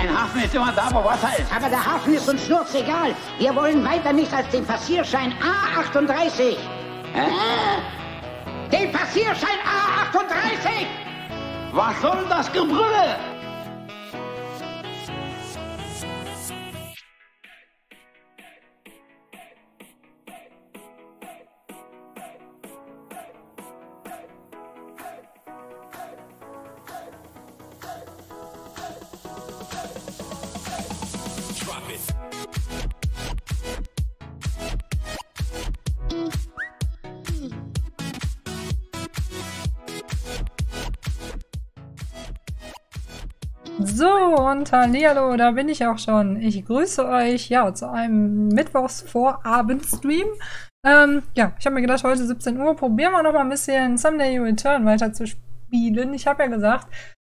Ein Hafen ist immer da, wo Wasser ist. Aber der Hafen ist uns egal. Wir wollen weiter nicht als den Passierschein A38. Hä? Den Passierschein A38! Was soll das Gebrülle? Und hallo, da bin ich auch schon. Ich grüße euch, ja, zu einem Mittwochsvorabend-Stream. Ähm, ja, ich habe mir gedacht, heute 17 Uhr probieren wir noch mal ein bisschen Someday You Return weiter zu spielen. Ich habe ja gesagt,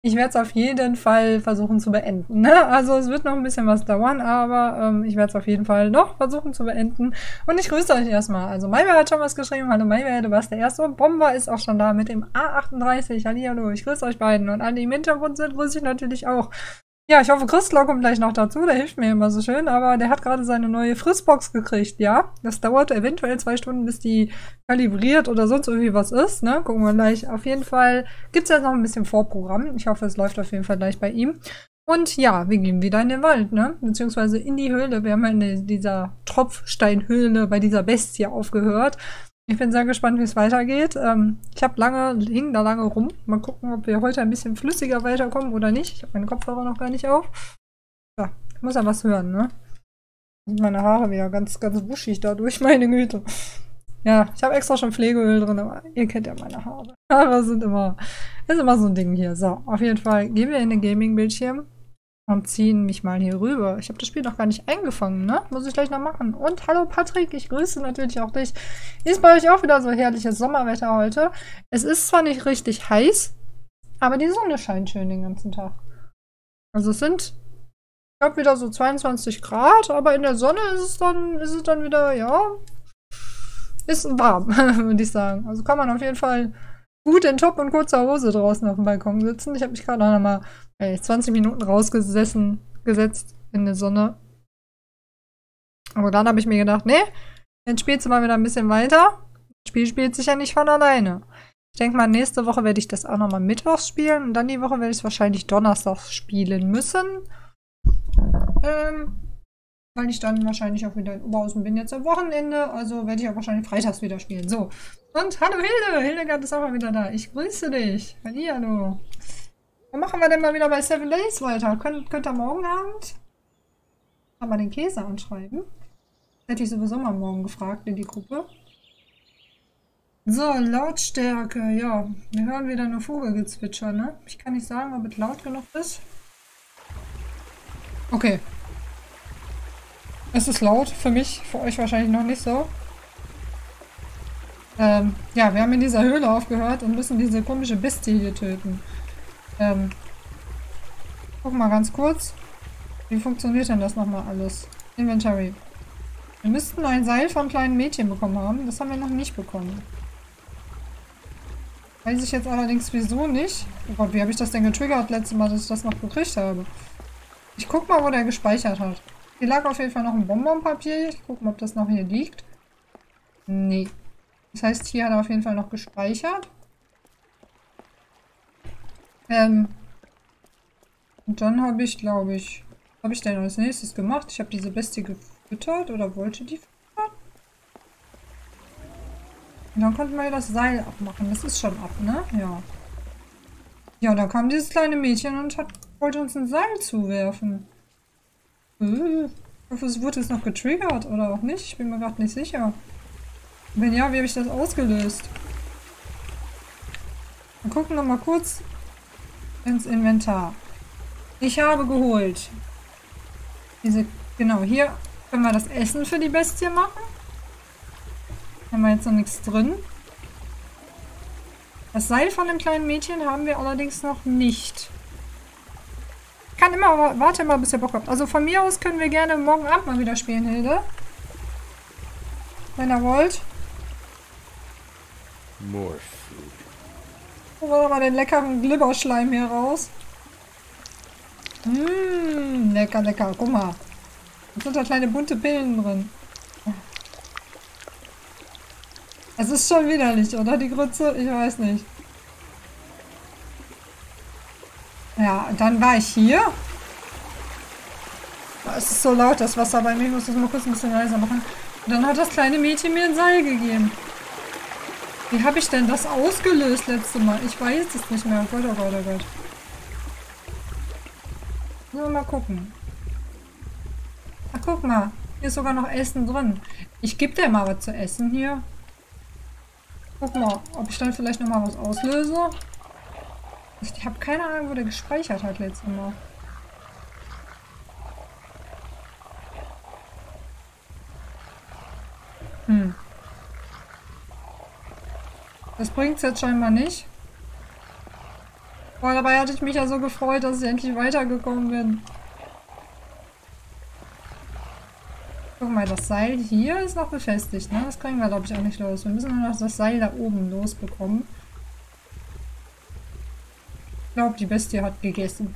ich werde es auf jeden Fall versuchen zu beenden. Ne? Also es wird noch ein bisschen was dauern, aber ähm, ich werde es auf jeden Fall noch versuchen zu beenden. Und ich grüße euch erstmal. Also Maywer hat schon was geschrieben. Hallo Maywer, du warst der Erste. Und Bomber ist auch schon da mit dem A38. Hallihallo, ich grüße euch beiden. Und alle, die im Hintergrund sind, grüße ich natürlich auch. Ja, ich hoffe, Christlau kommt gleich noch dazu. Der hilft mir immer so schön. Aber der hat gerade seine neue Frissbox gekriegt, ja. Das dauert eventuell zwei Stunden, bis die kalibriert oder sonst irgendwie was ist. Ne? Gucken wir gleich. Auf jeden Fall gibt es jetzt noch ein bisschen Vorprogramm. Ich hoffe, es läuft auf jeden Fall gleich bei ihm. Und ja, wir gehen wieder in den Wald, ne? Beziehungsweise in die Höhle. Wir haben ja in dieser Tropfsteinhöhle bei dieser Bestie aufgehört. Ich bin sehr gespannt, wie es weitergeht. Ähm, ich habe lange, hing da lange rum. Mal gucken, ob wir heute ein bisschen flüssiger weiterkommen oder nicht. Ich habe meine Kopfhörer noch gar nicht auf. Ja, ich muss ja was hören, ne? Sind meine Haare wieder ganz, ganz wuschig dadurch, meine Güte. Ja, ich habe extra schon Pflegeöl drin, aber ihr kennt ja meine Haare. Haare sind immer, ist immer so ein Ding hier. So, auf jeden Fall gehen wir in den Gaming-Bildschirm und ziehen mich mal hier rüber. Ich habe das Spiel noch gar nicht eingefangen, ne? Muss ich gleich noch machen. Und hallo Patrick, ich grüße natürlich auch dich. Ist bei euch auch wieder so herrliches Sommerwetter heute. Es ist zwar nicht richtig heiß, aber die Sonne scheint schön den ganzen Tag. Also es sind, ich glaube, wieder so 22 Grad, aber in der Sonne ist es dann, ist es dann wieder, ja, ist warm, würde ich sagen. Also kann man auf jeden Fall gut in Top und kurzer Hose draußen auf dem Balkon sitzen. Ich habe mich gerade noch mal ey, 20 Minuten rausgesessen, gesetzt in der Sonne. Aber dann habe ich mir gedacht, nee, jetzt spielst du mal wieder ein bisschen weiter. Das Spiel spielt sich ja nicht von alleine. Ich denke mal, nächste Woche werde ich das auch nochmal mittwochs spielen und dann die Woche werde ich es wahrscheinlich donnerstags spielen müssen. Ähm, weil ich dann wahrscheinlich auch wieder in Oberhausen bin jetzt am Wochenende. Also werde ich auch wahrscheinlich freitags wieder spielen. So. Und hallo Hilde. Hildegard ist auch mal wieder da. Ich grüße dich. Hallo. Dann machen wir denn mal wieder bei Seven Days weiter. Könnt, könnt ihr morgen Abend mal den Käse anschreiben? Hätte ich sowieso mal morgen gefragt in die Gruppe. So, Lautstärke. Ja, wir hören wieder nur Vogelgezwitscher, ne? Ich kann nicht sagen, ob es laut genug ist. Okay. Es ist laut für mich, für euch wahrscheinlich noch nicht so. Ähm, ja, wir haben in dieser Höhle aufgehört und müssen diese komische Bestie hier töten. Ähm, guck mal ganz kurz. Wie funktioniert denn das nochmal alles? Inventory. Wir müssten ein Seil von kleinen Mädchen bekommen haben. Das haben wir noch nicht bekommen. Weiß ich jetzt allerdings wieso nicht. Oh Gott, wie habe ich das denn getriggert letztes Mal, dass ich das noch gekriegt habe? Ich guck mal, wo der gespeichert hat. Hier lag auf jeden Fall noch ein Bonbonpapier. Ich gucke mal, ob das noch hier liegt. Nee. Das heißt, hier hat er auf jeden Fall noch gespeichert. Ähm. Und dann habe ich, glaube ich, habe ich denn als nächstes gemacht? Ich habe diese Bestie gefüttert oder wollte die füttern? Und dann konnten wir ja das Seil abmachen. Das ist schon ab, ne? Ja. Ja, da kam dieses kleine Mädchen und hat, wollte uns ein Seil zuwerfen. Äh, ich hoffe, es wurde jetzt noch getriggert oder auch nicht. Ich bin mir gerade nicht sicher. Wenn ja, wie habe ich das ausgelöst? Wir gucken noch mal kurz ins Inventar. Ich habe geholt. Diese, genau, hier können wir das Essen für die Bestie machen. Haben wir jetzt noch nichts drin. Das Seil von dem kleinen Mädchen haben wir allerdings noch nicht. Ich kann immer, warte mal, bis ihr Bock habt. Also von mir aus können wir gerne morgen Abend mal wieder spielen, Hilde. Wenn ihr wollt. Food. Holen wir mal den leckeren Glibberschleim hier raus. Mmh, lecker, lecker. Guck mal. Da sind da kleine bunte Pillen drin. Es ist schon widerlich, oder? Die Grütze? Ich weiß nicht. Ja, dann war ich hier. Es ist so laut, das Wasser bei mir. Ich muss das mal kurz ein bisschen leiser machen. Und dann hat das kleine Mädchen mir ein Seil gegeben. Wie habe ich denn das ausgelöst letzte Mal? Ich weiß es nicht mehr. Gott, oh Gott, oh Gott. Nur mal gucken. Ach, guck mal. Hier ist sogar noch Essen drin. Ich gebe dir mal was zu essen hier. Guck mal, ob ich dann vielleicht noch mal was auslöse. Ich habe keine Ahnung, wo der gespeichert hat letztes Mal. Hm. Das bringt es jetzt scheinbar nicht. Boah, dabei hatte ich mich ja so gefreut, dass ich endlich weitergekommen bin. Guck mal, das Seil hier ist noch befestigt, ne? Das kriegen wir, glaube ich, auch nicht los. Wir müssen nur noch das Seil da oben losbekommen. Ich glaube, die Bestie hat gegessen.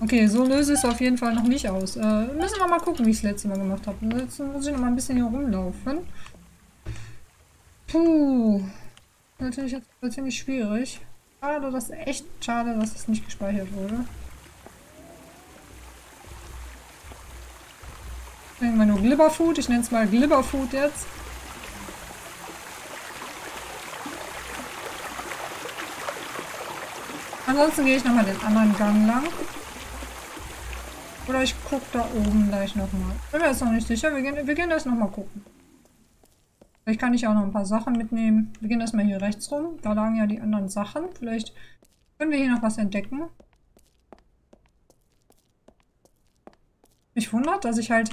Okay, so löse ich es auf jeden Fall noch nicht aus. Äh, müssen wir mal gucken, wie ich es letzte Mal gemacht habe. Jetzt muss ich noch mal ein bisschen hier rumlaufen. Puh. Natürlich jetzt ziemlich schwierig. Schade, das ist echt schade, dass es nicht gespeichert wurde. Nehmen wir nur Glibberfood. Ich nenne es mal Glibberfood jetzt. Ansonsten gehe ich nochmal den anderen Gang lang. Oder ich gucke da oben gleich nochmal. Bin mir jetzt noch nicht sicher. Wir gehen, wir gehen das nochmal gucken. Vielleicht kann ich auch noch ein paar Sachen mitnehmen. Wir gehen erstmal hier rechts rum. Da lagen ja die anderen Sachen. Vielleicht können wir hier noch was entdecken. Mich wundert, dass ich halt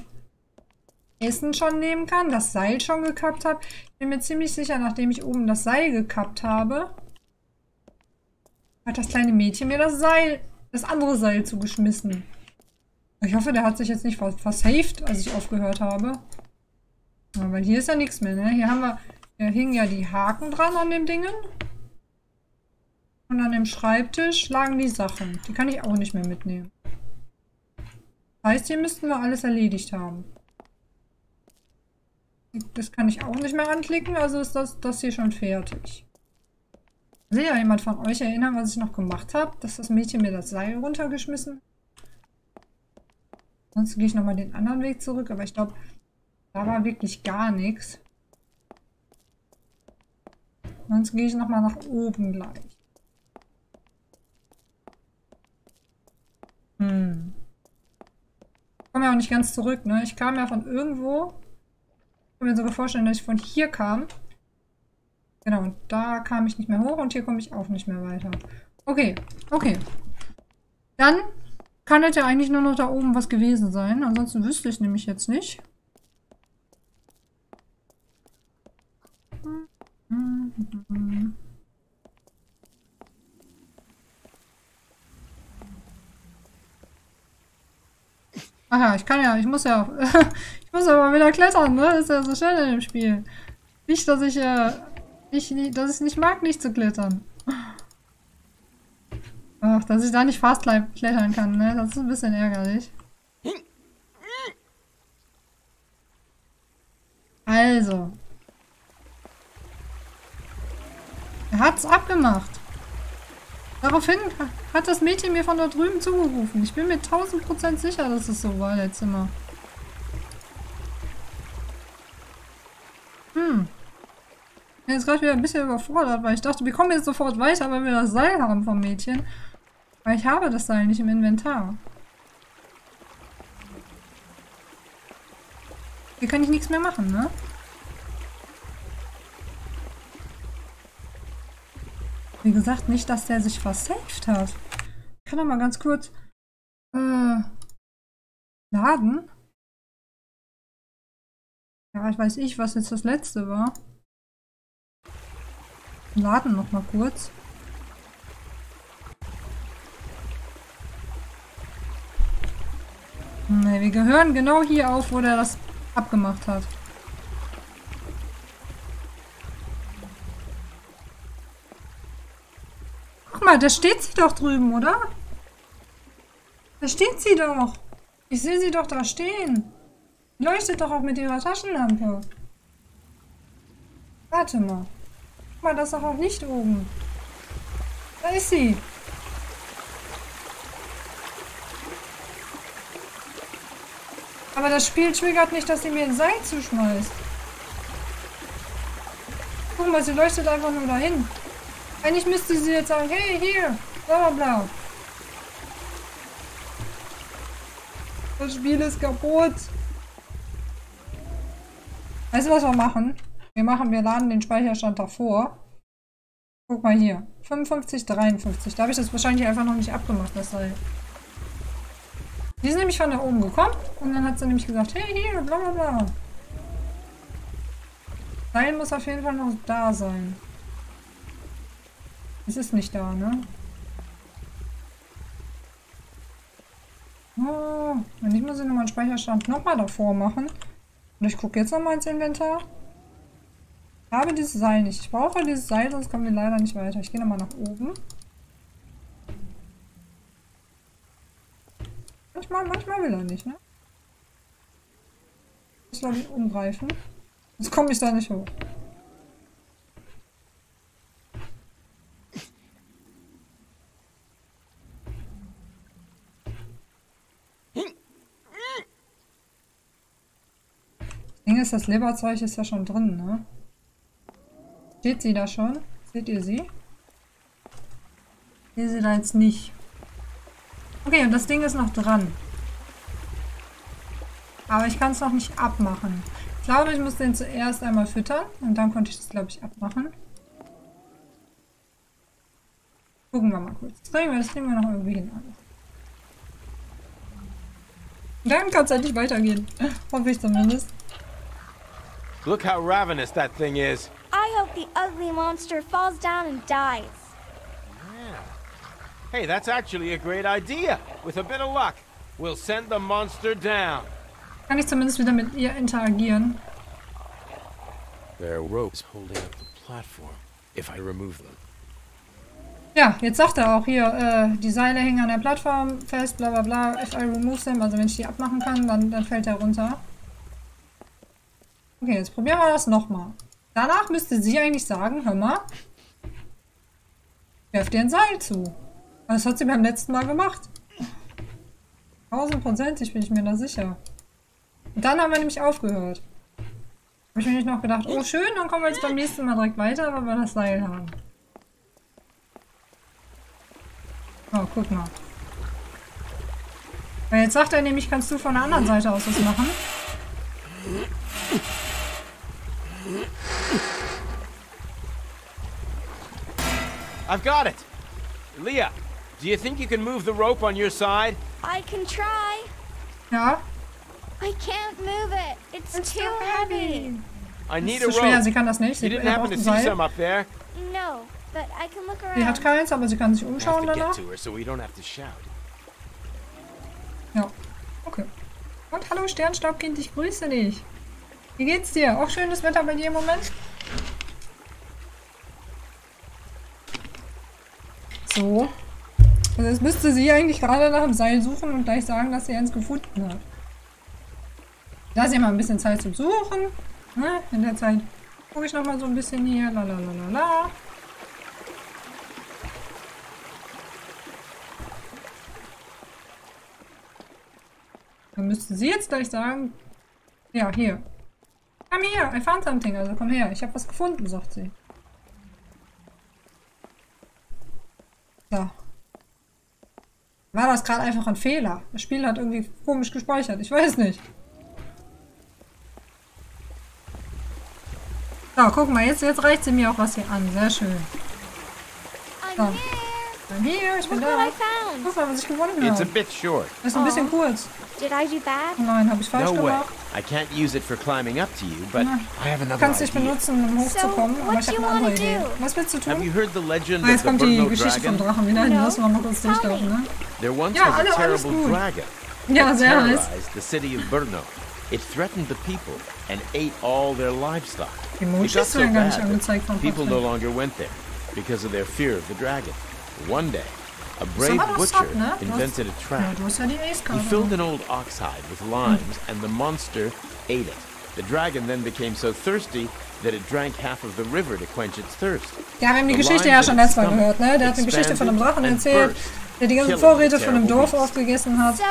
Essen schon nehmen kann, das Seil schon gekappt habe. Ich bin mir ziemlich sicher, nachdem ich oben das Seil gekappt habe, hat das kleine Mädchen mir das Seil, das andere Seil zugeschmissen. Ich hoffe, der hat sich jetzt nicht versaved, als ich aufgehört habe. Weil hier ist ja nichts mehr, ne? Hier haben wir, hier hingen ja die Haken dran an dem Dingen. Und an dem Schreibtisch lagen die Sachen. Die kann ich auch nicht mehr mitnehmen. Heißt, hier müssten wir alles erledigt haben. Das kann ich auch nicht mehr anklicken, also ist das, das hier schon fertig. Will ja jemand von euch erinnern, was ich noch gemacht habe? Dass das Mädchen mir das Seil runtergeschmissen Sonst gehe ich nochmal den anderen Weg zurück, aber ich glaube, da war wirklich gar nichts. Sonst gehe ich nochmal nach oben gleich. Hm. Ich komme ja auch nicht ganz zurück, ne? Ich kam ja von irgendwo. Ich kann mir sogar vorstellen, dass ich von hier kam. Genau, und da kam ich nicht mehr hoch und hier komme ich auch nicht mehr weiter. Okay, okay. Dann kann das ja eigentlich nur noch da oben was gewesen sein. Ansonsten wüsste ich nämlich jetzt nicht. Ach ja, ich kann ja, ich muss ja, ich muss aber wieder klettern, ne? Ist ja so schnell in dem Spiel. Nicht, dass ich, äh, nicht, dass ich nicht mag, nicht zu klettern. Ach, dass ich da nicht fast klettern kann, ne? Das ist ein bisschen ärgerlich. Also. Er hat's abgemacht. Daraufhin hat das Mädchen mir von da drüben zugerufen. Ich bin mir 1000% sicher, dass es so war letztes Mal. Hm. Ich bin jetzt gerade wieder ein bisschen überfordert, weil ich dachte, wir kommen jetzt sofort weiter, weil wir das Seil haben vom Mädchen. Aber ich habe das Seil nicht im Inventar. Hier kann ich nichts mehr machen, ne? Wie gesagt, nicht, dass der sich versaved hat. Ich kann doch mal ganz kurz äh, laden. Ja, ich weiß ich, was jetzt das letzte war. Laden noch mal kurz. Ne, wir gehören genau hier auf, wo der das abgemacht hat. Guck mal, da steht sie doch drüben, oder? Da steht sie doch. Ich sehe sie doch da stehen. Leuchtet doch auch mit ihrer Taschenlampe. Warte mal. Guck mal, da ist doch auch Licht oben. Da ist sie. Aber das Spiel triggert nicht, dass sie mir ein Seil zuschmeißt. Guck mal, sie leuchtet einfach nur dahin. Eigentlich müsste sie jetzt sagen, hey, hier, bla bla bla. Das Spiel ist kaputt. Weißt du, was wir machen? Wir machen, wir laden den Speicherstand davor. Guck mal hier. 55, 53. Da habe ich das wahrscheinlich einfach noch nicht abgemacht, das Seil. Die ist nämlich von da oben gekommen und dann hat sie nämlich gesagt, hey, hier, bla bla bla. Seil muss auf jeden Fall noch da sein. Es ist nicht da, ne? Oh, und ich muss ich nochmal einen Speicherstand nochmal davor machen. Und ich gucke jetzt nochmal ins Inventar. Ich habe dieses Seil nicht. Ich brauche dieses Seil, sonst kommen wir leider nicht weiter. Ich gehe nochmal nach oben. Manchmal, manchmal will er nicht, ne? Ich soll ich umgreifen. Jetzt komme ich da nicht hoch. Ding ist, das Leberzeug ist ja schon drin, ne? Steht sie da schon? Seht ihr sie? Ich sehe sie da jetzt nicht. Okay, und das Ding ist noch dran. Aber ich kann es noch nicht abmachen. Ich glaube, ich muss den zuerst einmal füttern und dann konnte ich das, glaube ich, abmachen. Gucken wir mal kurz. Das kriegen wir, noch irgendwie hin. Dann kann es endlich weitergehen. Hoffe ich zumindest. Look how ravenous that thing is. I hope the ugly monster falls down and dies. Yeah. Hey, that's actually a great idea. With a bit of luck, we'll send the monster down. Kann ich zumindest wieder mit ihr interagieren. There are ropes holding up the platform. If I remove them. Ja, jetzt sagt er auch hier, äh, die Seile hängen an der Plattform fest, bla bla bla. If I remove them, also wenn ich die abmachen kann, dann, dann fällt er runter. Okay, jetzt probieren wir das nochmal. Danach müsste sie eigentlich sagen, hör mal, werf dir ein Seil zu. Das hat sie beim letzten Mal gemacht. Tausendprozentig bin ich mir da sicher. Und dann haben wir nämlich aufgehört. Habe ich mir nicht noch gedacht, oh schön, dann kommen wir jetzt beim nächsten Mal direkt weiter, weil wir das Seil haben. Oh, guck mal. Weil jetzt sagt er nämlich, kannst du von der anderen Seite aus was machen. I've got it. Leah, do you think you can move the rope on your side? I can try. Ja, I can't move it. It's, It's too so heavy. I need ist a zu schwer, rope. sie kann das nicht. Sie You didn't happen braucht to ein see Seil. some up there? No, but I can look Sie hat around. keins, aber sie kann sich umschauen to get danach. to her so we don't have to shout. Ja, okay. Und hallo Sternstaubkind, ich grüße dich. Wie geht's dir? Auch schönes Wetter bei dir im Moment? So. Also jetzt müsste sie eigentlich gerade nach dem Seil suchen und gleich sagen, dass sie eins gefunden hat. Lass ihr mal ein bisschen Zeit zum Suchen. Ne? In der Zeit gucke ich noch mal so ein bisschen hier. La la la la la. Dann müsste sie jetzt gleich sagen, ja, hier. Komm her, I found something. Also komm her, ich habe was gefunden, sagt sie. So. War das gerade einfach ein Fehler? Das Spiel hat irgendwie komisch gespeichert. Ich weiß nicht. So, guck mal, jetzt, jetzt reicht sie mir auch was hier an. Sehr schön. I'm Oh. here. Ich bin da. Guck mal, was ich gewonnen habe. ist ein bisschen kurz. Did I do bad? Oh nein, habe ich falsch No way. I can't use it for climbing up to you, but Na, I have Du another kannst dich idea. benutzen, um hochzukommen, So, aber what ich do habe you eine andere wanna Idee. do? Was willst du Have you heard the legend Ah, of jetzt the kommt die Geschichte vom dragon? Drachen wieder. Die No. lassen wir mal kurz durchlaufen, ne? There once Ja, was alle- a alles terrible gut. dragon Ja, sehr heiß. the city of Brno. It threatened the people and ate all their livestock. It got so werden gar nicht bad that people no longer went there because of their fear of the dragon. One day, A Ist brave aber noch butcher Sub, ne? Du hast, invented a ja, trap. du hast ja die He Ace-Karte. filled an old ox hide with limes, and the monster ate it. The dragon then became so thirsty that it drank half of the river to quench its thirst. Ja, wir haben die The Geschichte limes ja schon in its letztes Mal stomach gehört, ne? Der hat eine Geschichte von einem Drachen expanded erzählt, and burst, der die ganzen killing the Vorräte von einem terrible Dorf beast. aufgegessen hat. So,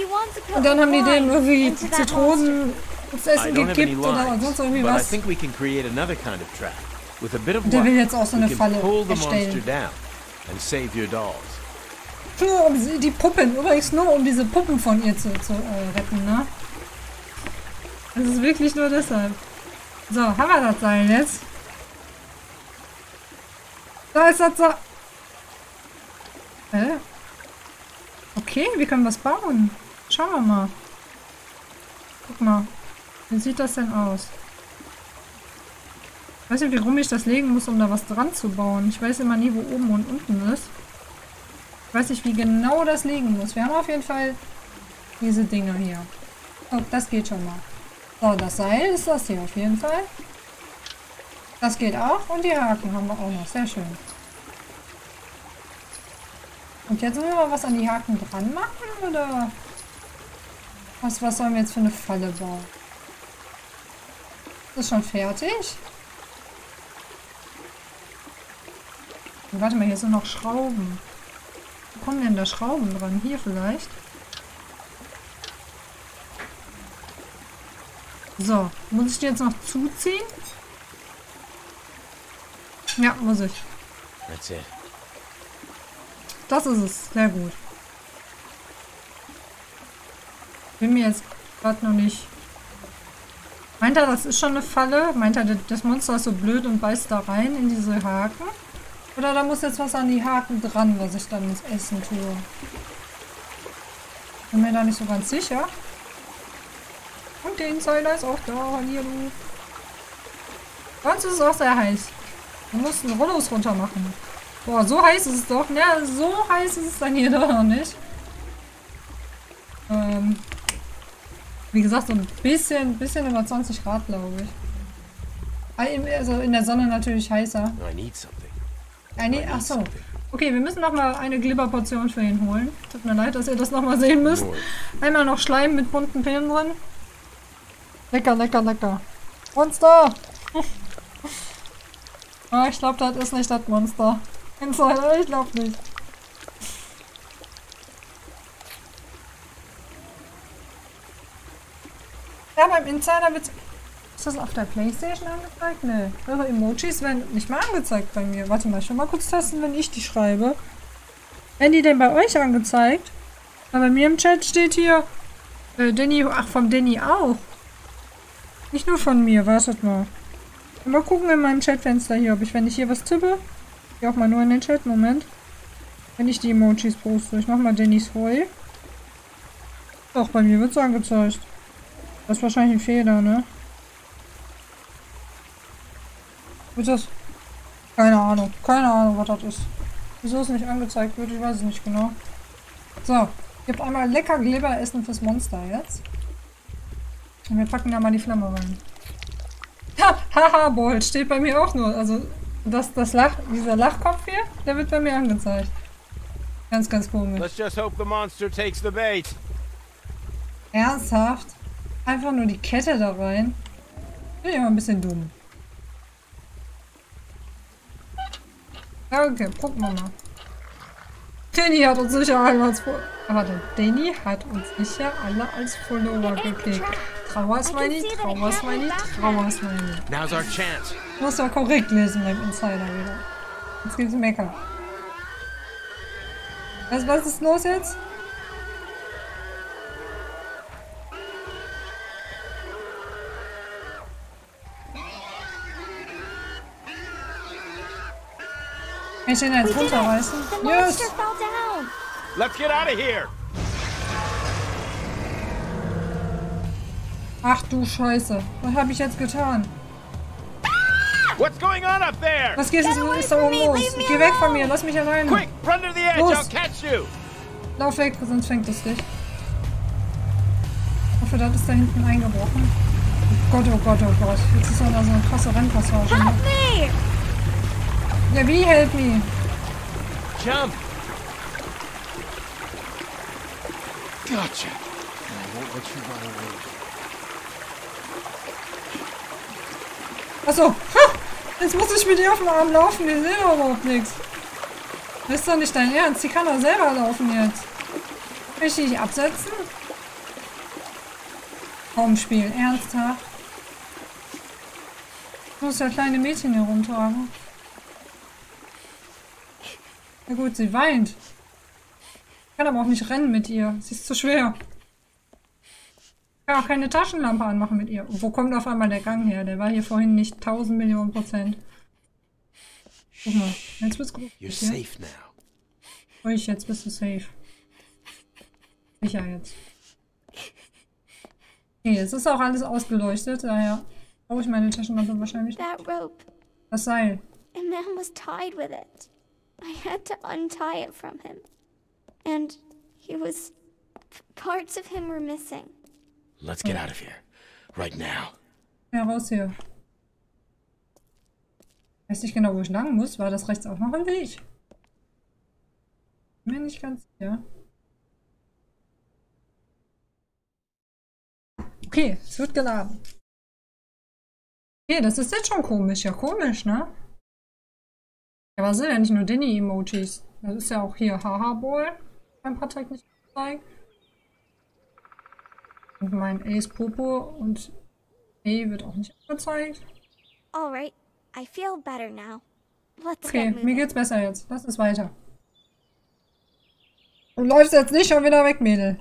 you want to put Und dann haben die dem wine irgendwie into that monster? Zitronen ins I Essen don't have any gekippt oder limes, sonst irgendwie but I was. think we can create another kind of trap. With a bit of Der luck, will jetzt auch so we eine can Falle pull the erstellen. And save your dolls. Nur um sie- die Puppen, übrigens nur um diese Puppen von ihr zu, zu äh, retten, ne? Das ist wirklich nur deshalb. So, haben wir das Seil jetzt? Da ist das Seil. Hä? Okay, wir können was bauen. Schauen wir mal. Guck mal. Wie sieht das denn aus? Ich weiß nicht, wie rum ich das legen muss, um da was dran zu bauen. Ich weiß immer nie, wo oben und unten ist. Ich weiß nicht, wie genau das liegen muss. Wir haben auf jeden Fall diese Dinger hier. Oh, das geht schon mal. So, das Seil ist das hier auf jeden Fall. Das geht auch. Und die Haken haben wir auch noch. Sehr schön. Und jetzt müssen wir mal was an die Haken dran machen, oder? Was, was sollen wir jetzt für eine Falle bauen? Ist das schon fertig? Und warte mal, hier sind noch Schrauben. Wo kommen denn da Schrauben dran? Hier vielleicht? So, muss ich die jetzt noch zuziehen? Ja, muss ich. Das ist es. Sehr gut. Bin mir jetzt gerade noch nicht... Meint er, das ist schon eine Falle? Meint er, das Monster ist so blöd und beißt da rein in diese Haken? Oder da muss jetzt was an die Haken dran, was ich dann ins Essen tue? Bin mir da nicht so ganz sicher. Und der Insider ist auch da, hallo. Sonst ist es auch sehr heiß. Wir mussten Rollos runter machen. Boah, so heiß ist es doch. Ja, so heiß ist es dann hier doch noch nicht. Ähm, wie gesagt, so ein bisschen, bisschen über 20 Grad, glaube ich. Also in der Sonne natürlich heißer. I need something. Ah, nee, ach so. Okay, wir müssen noch mal eine Glibberportion für ihn holen. Tut mir leid, dass ihr das noch mal sehen müsst. Einmal noch Schleim mit bunten Pillen drin. Lecker, lecker, lecker. Monster! ah, ich glaube, das ist nicht das Monster. Insider, ich glaube nicht. Ja, beim Insider wird ist das auf der Playstation angezeigt? Ne. Eure Emojis werden nicht mal angezeigt bei mir. Warte mal, ich will mal kurz testen, wenn ich die schreibe. Werden die denn bei euch angezeigt? Aber bei mir im Chat steht hier äh, Danny, ach vom Danny auch. Nicht nur von mir, wartet mal. Mal gucken in meinem Chatfenster hier, ob ich, wenn ich hier was tippe, gehe auch mal nur in den Chat, Moment. Wenn ich die Emojis poste. Ich mach mal Dannys Heu. Doch, bei mir wird es angezeigt. Das ist wahrscheinlich ein Fehler, ne? Ist das? Keine Ahnung. Keine Ahnung, was das ist. Wieso es nicht angezeigt wird, ich weiß es nicht genau. So, gibt einmal lecker Glibberessen fürs Monster jetzt. Und wir packen da mal die Flamme rein. Ha, haha, Bolt steht bei mir auch nur. Also, das, das Lach, dieser Lachkopf hier, der wird bei mir angezeigt. Ganz, ganz komisch. Let's just hope the monster takes the bait. Ernsthaft? Einfach nur die Kette da rein? Bin ich mal ein bisschen dumm. Ja, okay, gucken wir mal. Danny hat uns sicher alle als Follower. Aber der Danny hat uns sicher alle als Follower geklickt. Trauersmiley, Trauersmiley, Trauersmiley. Now's our chance. Muss ja korrekt lesen beim Insider wieder. Jetzt gibt's Mecker. Was, was ist los jetzt? Kann ich den jetzt runterreißen? The Yes! monster fell down. Let's get out of here. Ach du Scheiße. Was habe ich jetzt getan? What's going on up there? Was geht Get ist, da oben los? Geh weg von mir, lass mich allein. Quick, run to the edge. Los. I'll catch you. Lauf weg, sonst fängt es dich. Ich hoffe, das ist da hinten eingebrochen. Oh Gott, oh Gott, oh Gott. Jetzt ist auch noch so eine krasse Rennpassage. Ne? Ja, wie help me? Jump. Gotcha. And I won't let you run away. Achso, ha! Jetzt muss ich mit ihr auf dem Arm laufen, die sehen doch überhaupt nichts. Das ist doch nicht dein Ernst, die kann doch selber laufen jetzt. Will ich die nicht absetzen? Komm, Spiel, ernsthaft. Ich muss ja kleine Mädchen hier rumtragen. Na gut, sie weint. Ich kann aber auch nicht rennen mit ihr. Sie ist zu schwer. Ich kann auch keine Taschenlampe anmachen mit ihr. Wo kommt auf einmal der Gang her? Der war hier vorhin nicht 1000 Millionen Prozent. Guck mal, jetzt wird's gut. You're safe now. Ruhig, jetzt bist du safe. Sicher jetzt. Okay, es ist auch alles ausgeleuchtet, daher brauche ich meine Taschenlampe wahrscheinlich. That rope. Das Seil. A man was tied with it. I had to untie it from him. And he was. Parts of him were missing. Let's get out of here. Right now. Ja, raus hier. Weiß nicht genau, wo ich lang muss. War das rechts auch noch ein Weg? Bin mir nicht ganz sicher. Okay, es wird geladen. Okay, das ist jetzt schon komisch. Ja, komisch, ne? Ja, was sind ja nicht nur Dinny-Emojis? Das ist ja auch hier Haha-Boy. Ein paar Tag nicht gezeigt. Und mein Ace Popo und A wird auch nicht angezeigt. Alright, I feel better now. Let's Okay, mir geht's besser jetzt. Lass es weiter. Du läufst jetzt nicht schon wieder weg, Mädel.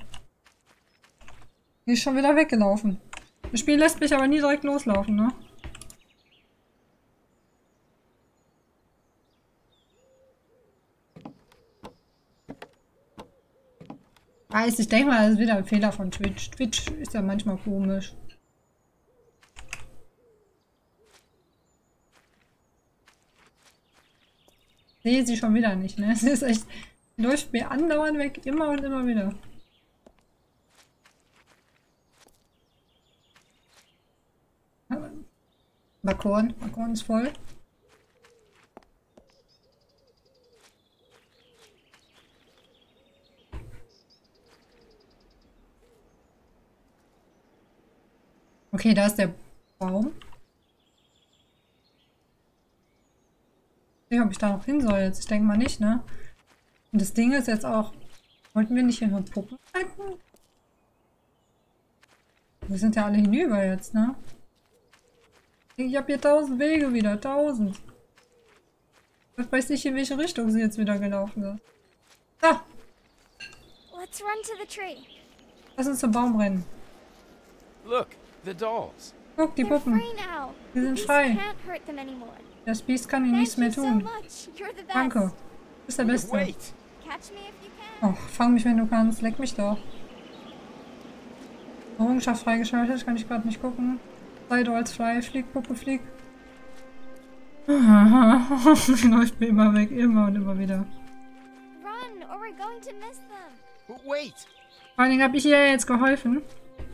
Die ist schon wieder weggelaufen. Das Spiel lässt mich aber nie direkt loslaufen, ne? Weiß, ich denke mal, das ist wieder ein Fehler von Twitch. Twitch ist ja manchmal komisch. Sehe sie schon wieder nicht, ne? Es ist echt. Läuft mir andauernd weg, immer und immer wieder. Balkon, Balkon ist voll. Okay, da ist der Baum. Ich weiß nicht, ob ich da noch hin soll jetzt. Ich denke mal nicht, ne? Und das Ding ist jetzt auch. Wollten wir nicht hier nur Puppen halten? Wir sind ja alle hinüber jetzt, ne? Ich habe hier tausend Wege wieder. Tausend. Ich weiß nicht, in welche Richtung sie jetzt wieder gelaufen ist. Ah, Let's run to the tree. lass uns zum Baum rennen. Look. Guck, die Puppen. free now. Die sind frei. can't hurt them anymore. Das Biest kann ihnen nichts mehr tun. much. You're the best. Danke. Du bist der Beste. Wait. Catch me if you can. Oh, fang mich, wenn du kannst. Leck mich doch. Errungenschaft freigeschaltet, kann ich gerade nicht gucken. Sei du als frei, flieg, Puppe, flieg. Die läuft mir immer weg, immer und immer wieder. Run, or we're going to miss them. Wait. Vor allen Dingen habe ich ihr jetzt geholfen.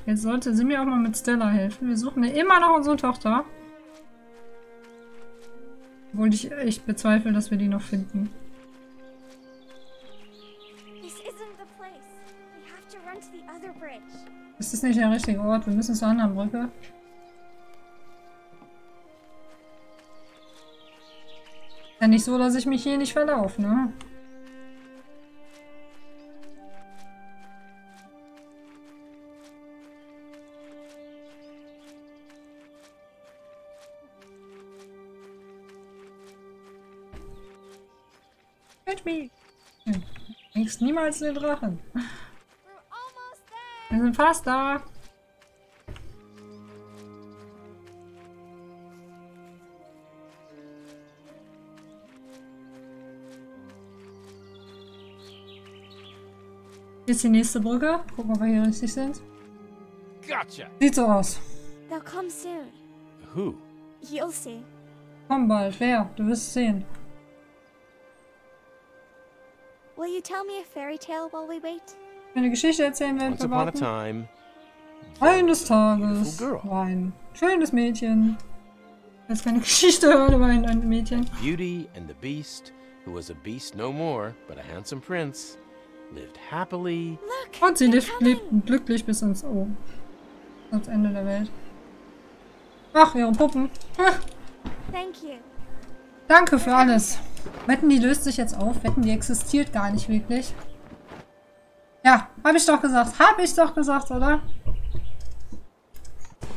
Jetzt sollte sie mir auch mal mit Stella helfen. Wir suchen ja immer noch unsere Tochter. Obwohl ich echt bezweifle, dass wir die noch finden. Das ist nicht der richtige Ort. Wir müssen zur anderen Brücke. Ja nicht so, dass ich mich hier nicht verlaufe, ne? Catch me! Hm. Längst niemals den Drachen. Wir sind fast da. Hier ist die nächste Brücke. Gucken, ob wir hier richtig sind. Gotcha. Sieht so aus. They'll come soon. Who? You'll see. Komm bald. Wer? Du wirst es sehen. Me a fairy tale while we wait? Eine Geschichte erzählen, während Once wir warten. time. Eines Tages war ein schönes Mädchen. Jetzt keine Geschichte aber ein, ein Mädchen. Beauty and the Beast, who was a beast no more, but a handsome prince. lived happily. Look, Und sie lebten glücklich bis ins oh, ans Ende der Welt. Ach, ihre Puppen. Ha, Thank you. danke für alles. Wetten, die löst sich jetzt auf. Wetten, die existiert gar nicht wirklich. Ja, habe ich doch gesagt. Habe ich doch gesagt, oder?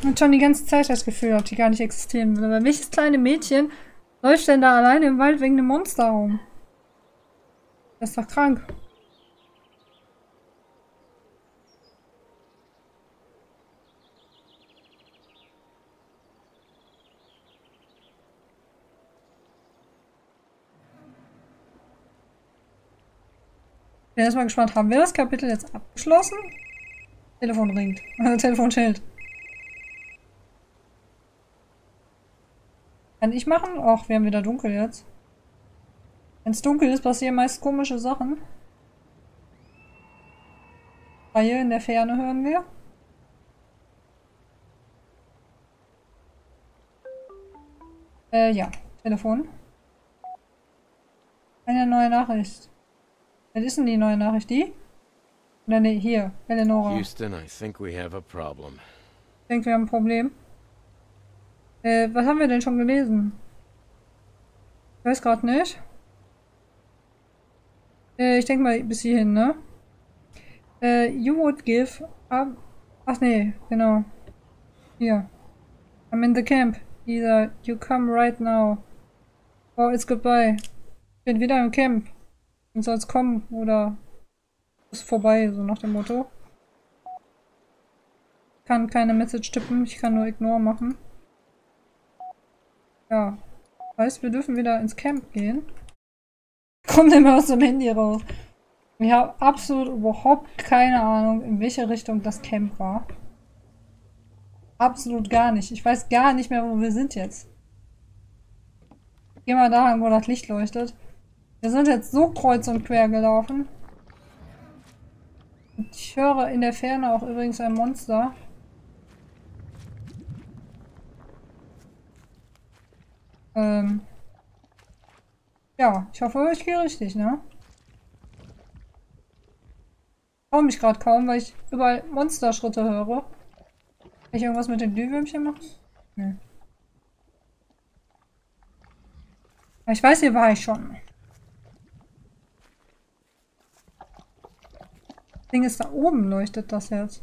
Und schon die ganze Zeit das Gefühl, dass die gar nicht existieren würde. Aber welches kleine Mädchen läuft denn da alleine im Wald wegen einem Monster rum? Das ist doch krank. Bin erstmal gespannt, haben wir das Kapitel jetzt abgeschlossen? Telefon ringt. Telefon schellt. Kann ich machen? Ach, wir haben wieder dunkel jetzt. Wenn es dunkel ist, passieren meist komische Sachen. Reihe in der Ferne hören wir. Äh, ja. Telefon. Eine neue Nachricht. Was ist denn die neue Nachricht? Die? Oder nee, hier. Eleonora. Ich Houston, I think we have a problem. denke, wir haben ein Problem. Äh, was haben wir denn schon gelesen? Ich weiß gerade nicht. Äh, ich denke mal bis hierhin, ne? Äh, you would give up. Ach nee, genau. Hier. I'm in the camp. Either you come right now. Or it's goodbye. Ich bin wieder im Camp. Du sollst kommen oder ist vorbei, so nach dem Motto. Ich kann keine Message tippen, ich kann nur Ignore machen. Ja. Heißt, wir dürfen wieder ins Camp gehen. Kommt immer aus dem Handy raus. Ich habe absolut überhaupt keine Ahnung, in welche Richtung das Camp war. Absolut gar nicht. Ich weiß gar nicht mehr, wo wir sind jetzt. Geh mal dahin, wo das Licht leuchtet. Wir sind jetzt so kreuz und quer gelaufen. Ich höre in der Ferne auch übrigens ein Monster. Ähm. Ja, ich hoffe, ich gehe richtig, ne? Trau mich gerade kaum, weil ich überall Monsterschritte höre. Kann ich irgendwas mit den Glühwürmchen machen? Nee. Ich weiß, hier war ich schon. Ding ist da oben, leuchtet das jetzt.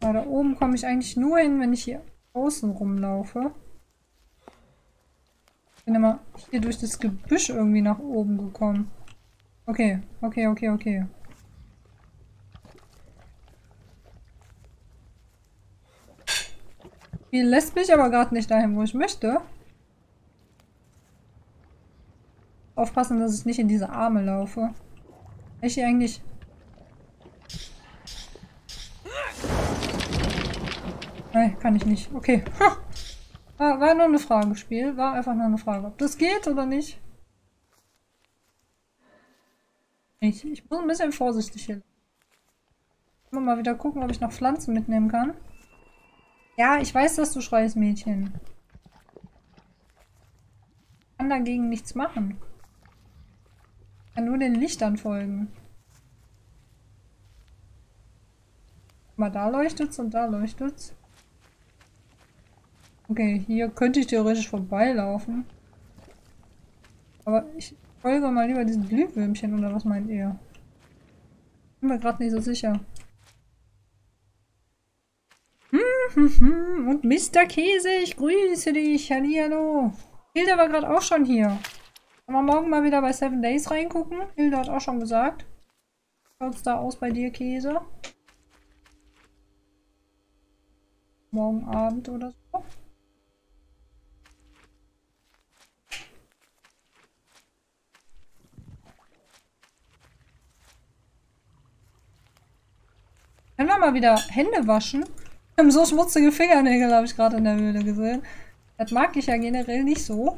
Aber da oben komme ich eigentlich nur hin, wenn ich hier außen rumlaufe. Ich bin immer hier durch das Gebüsch irgendwie nach oben gekommen. Okay, okay, okay, okay. Spiel lässt mich aber gerade nicht dahin, wo ich möchte. Aufpassen, dass ich nicht in diese Arme laufe. Ich hier eigentlich. Nein, kann ich nicht. Okay. War, war nur eine Frage, Spiel. War einfach nur eine Frage. Ob das geht oder nicht. Ich, ich muss ein bisschen vorsichtig hier. Immer mal wieder gucken, ob ich noch Pflanzen mitnehmen kann. Ja, ich weiß, dass du schreist, Mädchen. Ich kann dagegen nichts machen. Ich kann nur den Lichtern folgen. Mal da leuchtet's und da leuchtet's. Okay, hier könnte ich theoretisch vorbeilaufen. Aber ich folge mal lieber diesen Glühwürmchen, oder was meint ihr? Bin mir gerade nicht so sicher. Hm, Und Mr. Käse, ich grüße dich. Hallihallo. Hilde war gerade auch schon hier. Wollen wir morgen mal wieder bei Seven Days reingucken? Hilde hat auch schon gesagt. Schaut's da aus bei dir, Käse? Morgen Abend oder so. Können wir mal wieder Hände waschen? Wir haben so schmutzige Fingernägel, habe ich gerade in der Höhle gesehen. Das mag ich ja generell nicht so.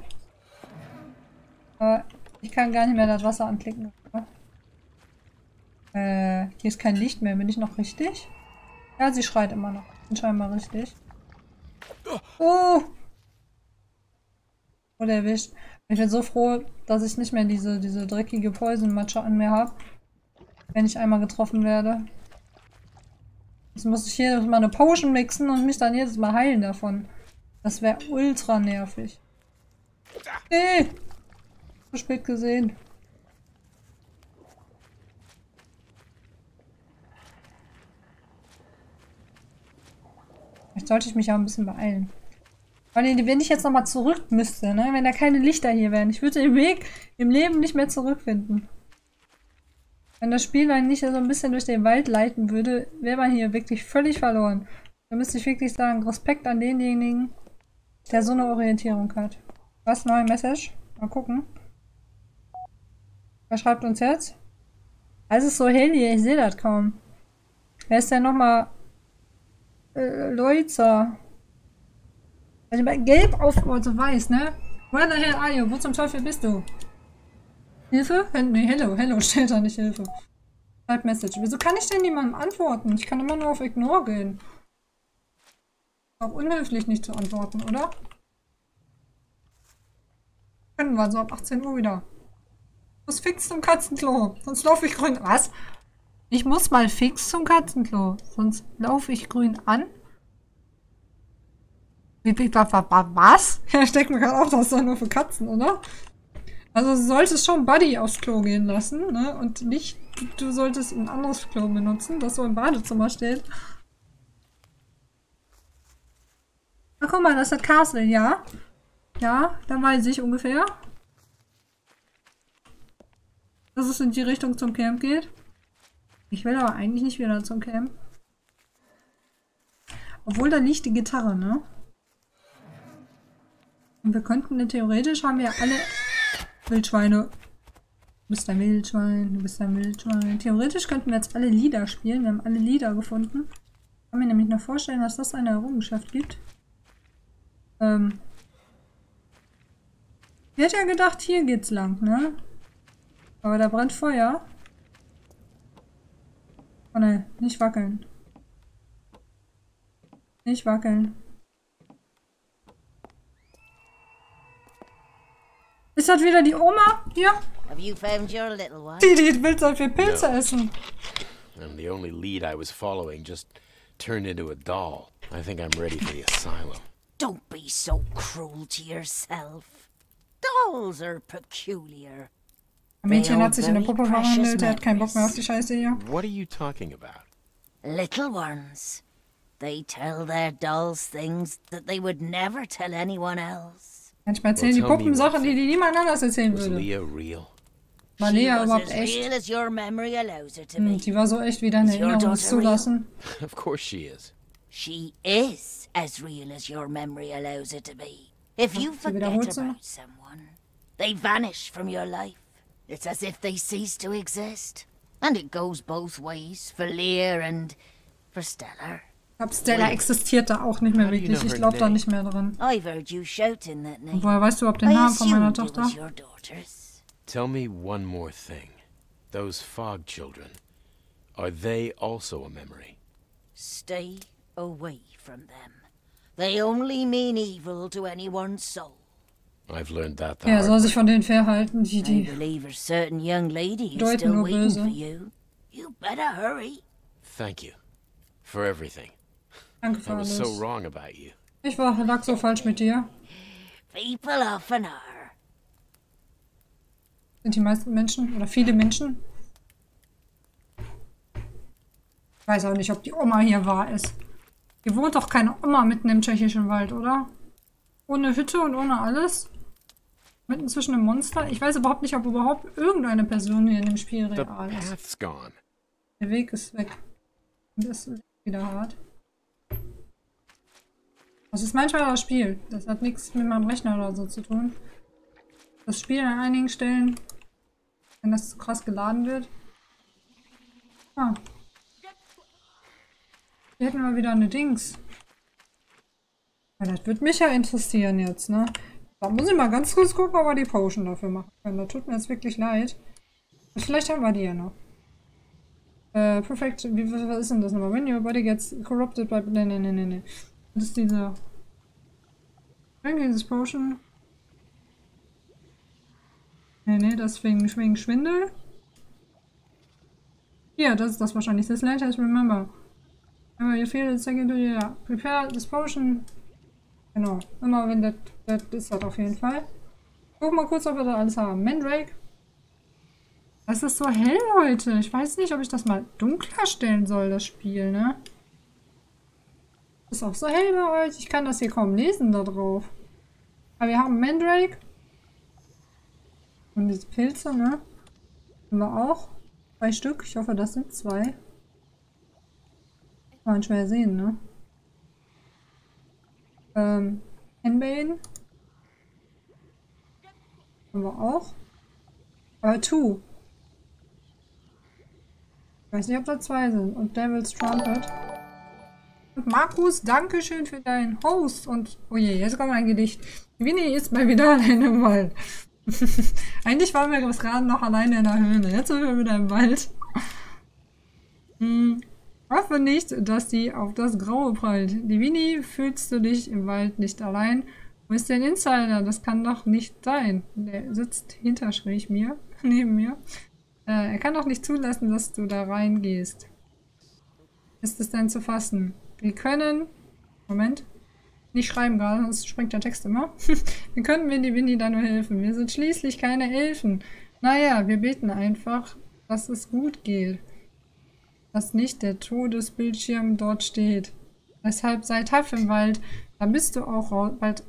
Aber ich kann gar nicht mehr das Wasser anklicken. Äh, hier ist kein Licht mehr. Bin ich noch richtig? Ja, sie schreit immer noch. Bin scheinbar richtig. Oh! Wurde erwischt. Ich bin so froh, dass ich nicht mehr diese, diese dreckige Poison-Matsche an mir habe. Wenn ich einmal getroffen werde. Jetzt muss ich hier mal eine Potion mixen und mich dann jedes Mal heilen davon. Das wäre ultra nervig. Nee! Zu spät gesehen. Vielleicht sollte ich mich auch ein bisschen beeilen. Weil wenn ich jetzt nochmal zurück müsste, ne? wenn da keine Lichter hier wären, ich würde den Weg im Leben nicht mehr zurückfinden. Wenn das Spiel einen nicht so ein bisschen durch den Wald leiten würde, wäre man hier wirklich völlig verloren. Da müsste ich wirklich sagen, Respekt an denjenigen, der so eine Orientierung hat. Was? Neue Message? Mal gucken. Wer schreibt uns jetzt? Es ist so hell hier, ich sehe das kaum. Wer ist denn nochmal? Äh, Leutzer. Also gelb auf also weiß, ne? Where the hell are you? Wo zum Teufel bist du? Hilfe? Nee, hello, hello, steht da nicht Hilfe. Type Message. Wieso kann ich denn niemandem antworten? Ich kann immer nur auf Ignore gehen. Auch unhöflich nicht zu antworten, oder? Können wir so ab 18 Uhr wieder. Ich muss fix zum Katzenklo. Sonst laufe ich grün. Was? Ich muss mal fix zum Katzenklo. Sonst laufe ich grün an. Was? Ja, steckt mir gerade auch, das ist doch nur für Katzen, oder? Also solltest schon Buddy aufs Klo gehen lassen, ne? Und nicht, du solltest ein anderes Klo benutzen, das so im Badezimmer steht. Na guck mal, das hat Castle, ja? Ja, dann weiß ich ungefähr. Dass es in die Richtung zum Camp geht. Ich will aber eigentlich nicht wieder zum Camp. Obwohl da liegt die Gitarre, ne? Und wir könnten theoretisch haben wir alle Wildschweine. Du bist ein Wildschwein, du bist ein Wildschwein. Theoretisch könnten wir jetzt alle Lieder spielen. Wir haben alle Lieder gefunden. Ich kann mir nämlich noch vorstellen, dass das eine Errungenschaft gibt. Ähm. Ich hätte ja gedacht, hier geht's lang, ne? Aber da brennt Feuer. Oh ne, nicht wackeln. Nicht wackeln. Ist das wieder die Oma? Hier? Have you found your little one? Die, die will so viel Pilze essen. And the only lead I was following just turned into a doll. I think I'm ready for the asylum. Don't be so cruel to yourself. Dolls are peculiar. Ein Mädchen hat sich in eine Puppe verwandelt. Er hat keinen Bock mehr auf die Scheiße hier. What are you talking about? Little ones. They tell their dolls things that they would never tell anyone else. Manchmal erzählen die Puppen Sachen, die die niemand anders erzählen Was würde. Leah real? War Lea was überhaupt echt? real as your memory allows her to Hm, die war so echt, wie deine Erinnerung es zulassen. Of course she is. She is as real as your memory allows her to be. If you sie forget about someone, they vanish from your life. It's as if they cease to exist. And it goes both ways for Lear and for Stellar. Ich glaube, Stella existierte auch nicht mehr wirklich. Ich glaube da nicht mehr dran. Name. Woher weißt du überhaupt den Namen von meiner Tochter? Tell me one more thing. Those fog children, are they also a memory? Stay away from them. They only mean evil to anyone's soul. I've learned that the Ja, er soll sich von denen fernhalten. Die, I die. believe a certain young lady is Deuten still nur waiting böse. for you. You better hurry. Thank you for everything. Danke I für was so alles. wrong about you. Ich war, lag so falsch mit dir. People often are. Sind die meisten Menschen oder viele Menschen. Ich weiß auch nicht, ob die Oma hier wahr ist. Hier wohnt doch keine Oma mitten im tschechischen Wald, oder? Ohne Hütte und ohne alles? Mitten zwischen einem Monster? Ich weiß überhaupt nicht, ob überhaupt irgendeine Person hier in dem Spiel The real ist. path's gone. Der Weg ist weg. Und das ist wieder hart. Das ist manchmal das Spiel. Das hat nichts mit meinem Rechner oder so zu tun. Das Spiel an einigen Stellen, wenn das zu krass geladen wird. Ah. Hier hätten wir wieder eine Dings. Ja, das würde mich ja interessieren jetzt, ne? Da muss ich mal ganz kurz gucken, ob wir die Potion dafür machen können. Das tut mir jetzt wirklich leid. Vielleicht haben wir die ja noch. Äh, perfekt. Wie, was ist denn das nochmal? When your body gets corrupted by... Ne, ne, ne, ne, ne. Das ist diese... Drink this potion. Ne, ne, das wegen, wegen Schwindel. Hier, das ist das wahrscheinlich. This later is remember. Aber you feel the second to yeah. Prepare this potion. Genau. Immer wenn das, das ist das auf jeden Fall. Guck mal kurz, ob wir da alles haben. Mandrake. Das ist so hell heute. Ich weiß nicht, ob ich das mal dunkler stellen soll, das Spiel, ne? Ist auch so hell bei euch. Ich kann das hier kaum lesen da drauf. Aber wir haben Mandrake. Und diese Pilze, ne? Haben wir auch. Zwei Stück. Ich hoffe, das sind zwei. Kann man schwer sehen, ne? Ähm, Henbane. Haben wir auch. Aber two. Ich weiß nicht, ob da zwei sind. Und Devil's Trumpet. Markus, Dankeschön für deinen Host. Und, oh je, jetzt kommt ein Gedicht. Winnie ist mal wieder alleine im Wald. Eigentlich waren wir gerade noch alleine in der Höhle. Jetzt sind wir wieder im Wald. Hm. Hoffe nicht, dass die auf das Graue prallt. Die Winnie, fühlst du dich im Wald nicht allein? Wo ist denn Insider? Das kann doch nicht sein. Der sitzt hinter schräg mir, neben mir. Äh, er kann doch nicht zulassen, dass du da reingehst. Ist es denn zu fassen? Wir können... Moment. Nicht schreiben gerade, sonst springt der Text immer. wir können die Winnie da nur helfen. Wir sind schließlich keine Elfen. Naja, wir beten einfach, dass es gut geht. Dass nicht der Todesbildschirm dort steht. Deshalb sei tough im Wald. Dann bist du auch bald.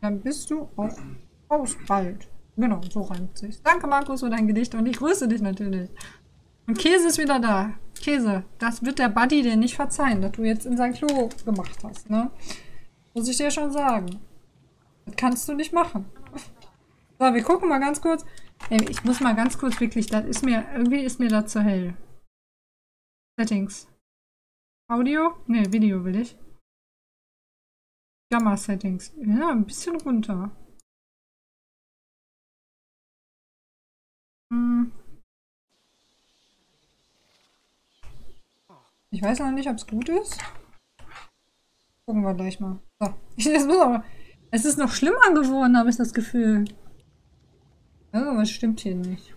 Dann bist du auch raus bald. Genau, so reimt sich. Danke, Markus, für dein Gedicht und ich grüße dich natürlich. Und Käse ist wieder da. Käse, das wird der Buddy dir nicht verzeihen, dass du jetzt in sein Klo gemacht hast, ne? Muss ich dir schon sagen. Das kannst du nicht machen. So, wir gucken mal ganz kurz. Ey, ich muss mal ganz kurz wirklich, das ist mir, irgendwie ist mir das zu hell. Settings. Audio? Ne, Video will ich. Gamma Settings. Ja, ein bisschen runter. Hm. Ich weiß noch nicht, ob es gut ist. Gucken wir gleich mal. So. Es, ist noch schlimmer geworden, habe ich das Gefühl. Irgendwas stimmt hier nicht.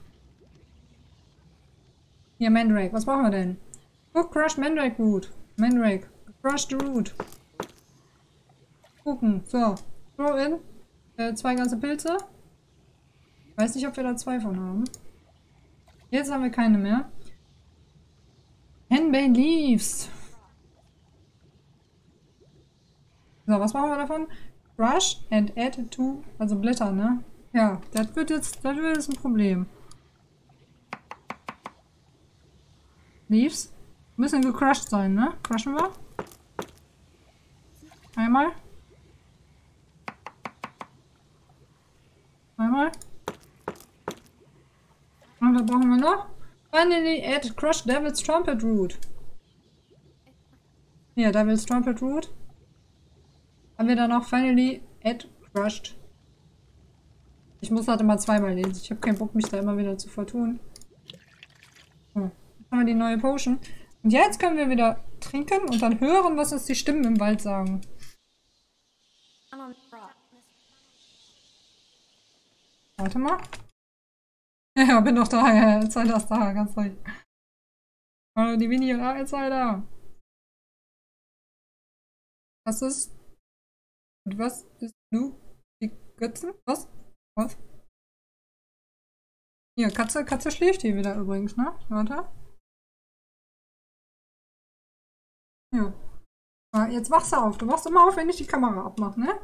Hier, Mandrake. Was brauchen wir denn? Cook Crushed Mandrake Root. Mandrake. Crushed Root. Gucken. So. Throw in. Äh, zwei ganze Pilze. Weiß nicht, ob wir da zwei von haben. Jetzt haben wir keine mehr. Henbane Leaves. So, was machen wir davon? Brush and add to, also Blätter, ne? Ja, das wird jetzt, das wird jetzt ein Problem. Leaves müssen gecrushed sein, ne? Crushen wir. Einmal. Einmal. Und was brauchen wir noch? Finally add crushed Devil's Trumpet Root. Ja, Devil's Trumpet Root. Haben wir dann auch finally add crushed. Ich muss halt immer zweimal lesen. Ich habe keinen Bock, mich da immer wieder zu vertun. So, jetzt haben wir die neue Potion. Und jetzt können wir wieder trinken und dann hören, was uns die Stimmen im Wald sagen. Warte mal. Ja, bin doch da. Ja, Insider ist da, ganz recht. Hallo, die Winnie und A Insider. Was ist? Und was ist du? Die Götzen? Was? Was? Hier, Katze, Katze schläft hier wieder übrigens, ne? Warte. Ja. Ah, jetzt wachst du auf. Du wachst immer auf, wenn ich die Kamera abmache, ne?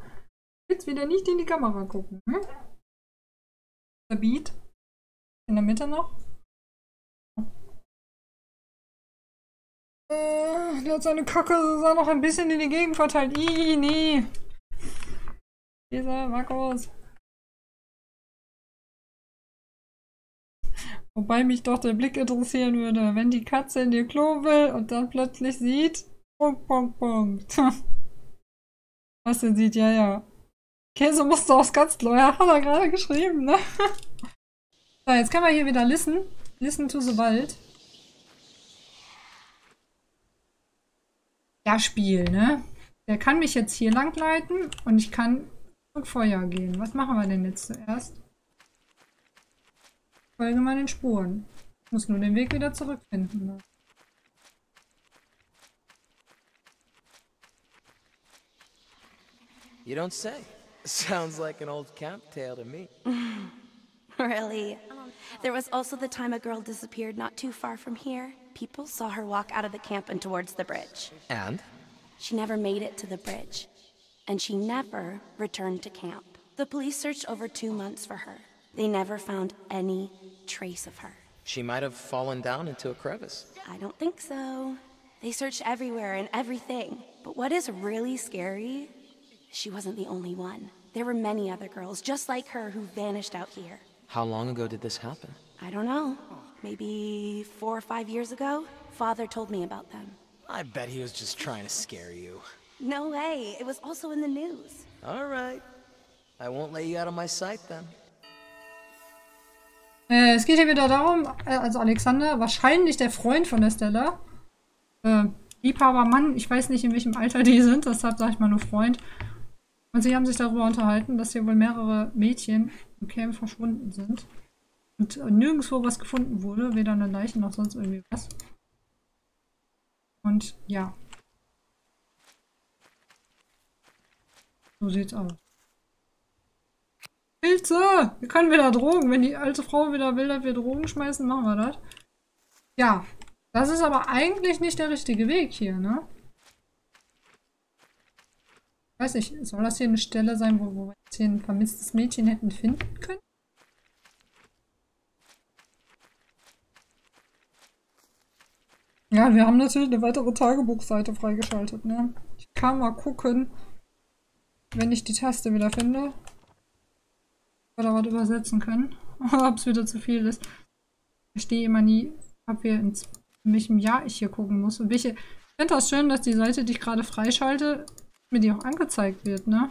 Jetzt wieder nicht in die Kamera gucken, ne? Der Beat. In der Mitte noch. Äh, der hat seine Kacke so noch ein bisschen in die Gegend verteilt. Ih, nee. Dieser Markus. Wobei mich doch der Blick interessieren würde, wenn die Katze in ihr Klo will und dann plötzlich sieht. Punkt, Punkt, Punkt. Was denn sieht, ja, ja. Käse musste aufs Klo. Ja, hat er gerade geschrieben, ne? So, jetzt können wir hier wieder listen. Listen to the Wald. Ja, Spiel, ne? Der kann mich jetzt hier lang leiten und ich kann zum Feuer gehen. Was machen wir denn jetzt zuerst? Folge mal den Spuren. Muss nur den Weg wieder zurückfinden. Ne? You don't say. Sounds like an old camp tale to me. really? There was also the time a girl disappeared not too far from here. People saw her walk out of the camp and towards the bridge. And? She never made it to the bridge. And she never returned to camp. The police searched over two months for her. They never found any trace of her. She might have fallen down into a crevice. I don't think so. They searched everywhere and everything. But what is really scary, she wasn't the only one. There were many other girls just like her who vanished out here. How long ago did this happen? I don't know. Maybe four or five years ago? Father told me about them. I bet he was just trying to scare you. No way. It was also in the news. All right. I won't let you out of my sight then. Äh, es geht hier wieder darum, äh, also Alexander, wahrscheinlich der Freund von der Stella. Äh, Liebhaber Mann, ich weiß nicht, in welchem Alter die sind, deshalb sage ich mal nur Freund. Und sie haben sich darüber unterhalten, dass hier wohl mehrere Mädchen im Camp verschwunden sind. Und nirgendwo was gefunden wurde, weder eine Leiche noch sonst irgendwie was. Und ja. So sieht's aus. Pilze! Wir können wieder Drogen. Wenn die alte Frau wieder will, dass wir Drogen schmeißen, machen wir das. Ja. Das ist aber eigentlich nicht der richtige Weg hier, ne? Weiß nicht, soll das hier eine Stelle sein, wo, wo wir jetzt hier ein vermisstes Mädchen hätten finden können? Ja, wir haben natürlich eine weitere Tagebuchseite freigeschaltet, ne? Ich kann mal gucken, wenn ich die Taste wieder finde. Oder was übersetzen können. Ob es wieder zu viel ist. Ich verstehe immer nie, ob wir in welchem Jahr ich hier gucken muss. Und welche. Ich finde das schön, dass die Seite, die ich gerade freischalte, mir die auch angezeigt wird, ne?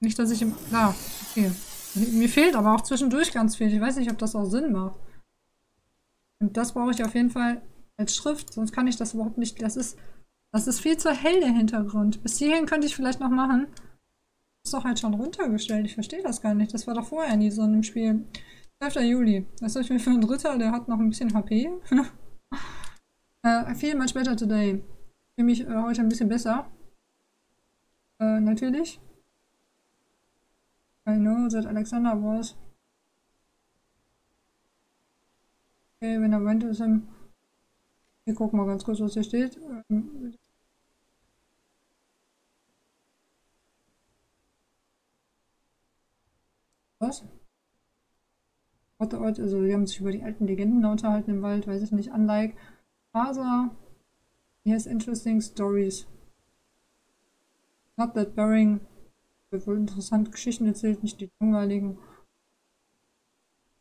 Nicht, dass ich im... Ah, okay. Mir fehlt aber auch zwischendurch ganz viel. Ich weiß nicht, ob das auch Sinn macht. Und das brauche ich auf jeden Fall als Schrift, sonst kann ich das überhaupt nicht. Das ist, das ist viel zu hell, der Hintergrund. Bis hierhin könnte ich vielleicht noch machen. Ist doch halt schon runtergestellt. Ich verstehe das gar nicht. Das war doch vorher nie so in dem Spiel. 12. Juli. Was soll ich mir für einen Ritter? Der hat noch ein bisschen HP. äh, feel much better today. Ich fühle mich äh, heute ein bisschen besser. Äh, natürlich. I know that Alexander was. Okay, when I went him. Wir gucken mal ganz kurz, was hier steht. Ähm, was? What the Ort, also wir haben sich über die alten Legenden unterhalten im Wald, weiß ich nicht. Unlike Father, he has interesting stories. Not that boring. Er wohl interessante Geschichten erzählt, nicht die langweiligen.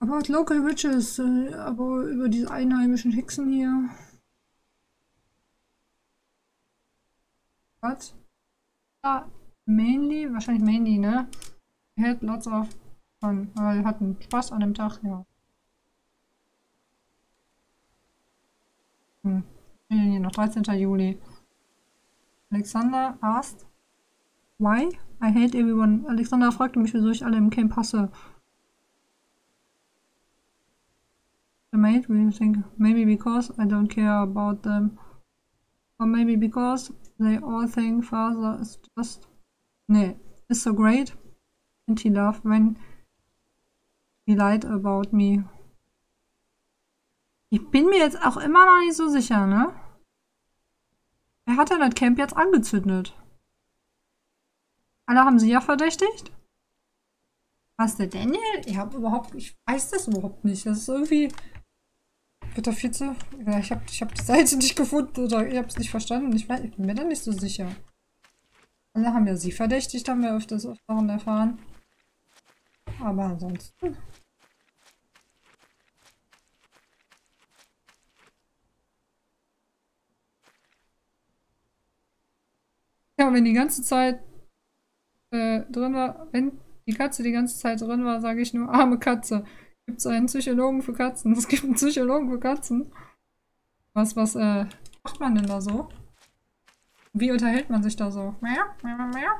About local witches, äh, aber über diese einheimischen Hexen hier. What? Ah, mainly, wahrscheinlich mainly, ne? He had lots of fun. Aber wir hatten Spaß an dem Tag, ja. Hm. Hier noch 13. Juli. Alexander asked, why? I hate everyone. Alexander fragte mich, wieso ich alle im Camp hasse. The mate will think maybe because I don't care about them. Or maybe because they all think father is just nee, is so great and he love when he lied about me. Ich bin mir jetzt auch immer noch nicht so sicher, ne? Wer hat denn das Camp jetzt angezündet? Alle haben sie ja verdächtigt? Was der Daniel? Ich habe überhaupt, ich weiß das überhaupt nicht. Das ist irgendwie, wird viel zu, ich habe ich hab die Seite nicht gefunden oder ich habe es nicht verstanden. Ich, weiß, ich bin mir da nicht so sicher. Alle haben ja sie verdächtigt, haben wir öfters öfteren erfahren. Aber ansonsten. Ja, wenn die ganze Zeit äh, drin war, wenn die Katze die ganze Zeit drin war, sage ich nur, arme Katze. Gibt es einen Psychologen für Katzen? Es gibt einen Psychologen für Katzen. Was, was, äh, macht man denn da so? Wie unterhält man sich da so? Mehr, mehr, mehr.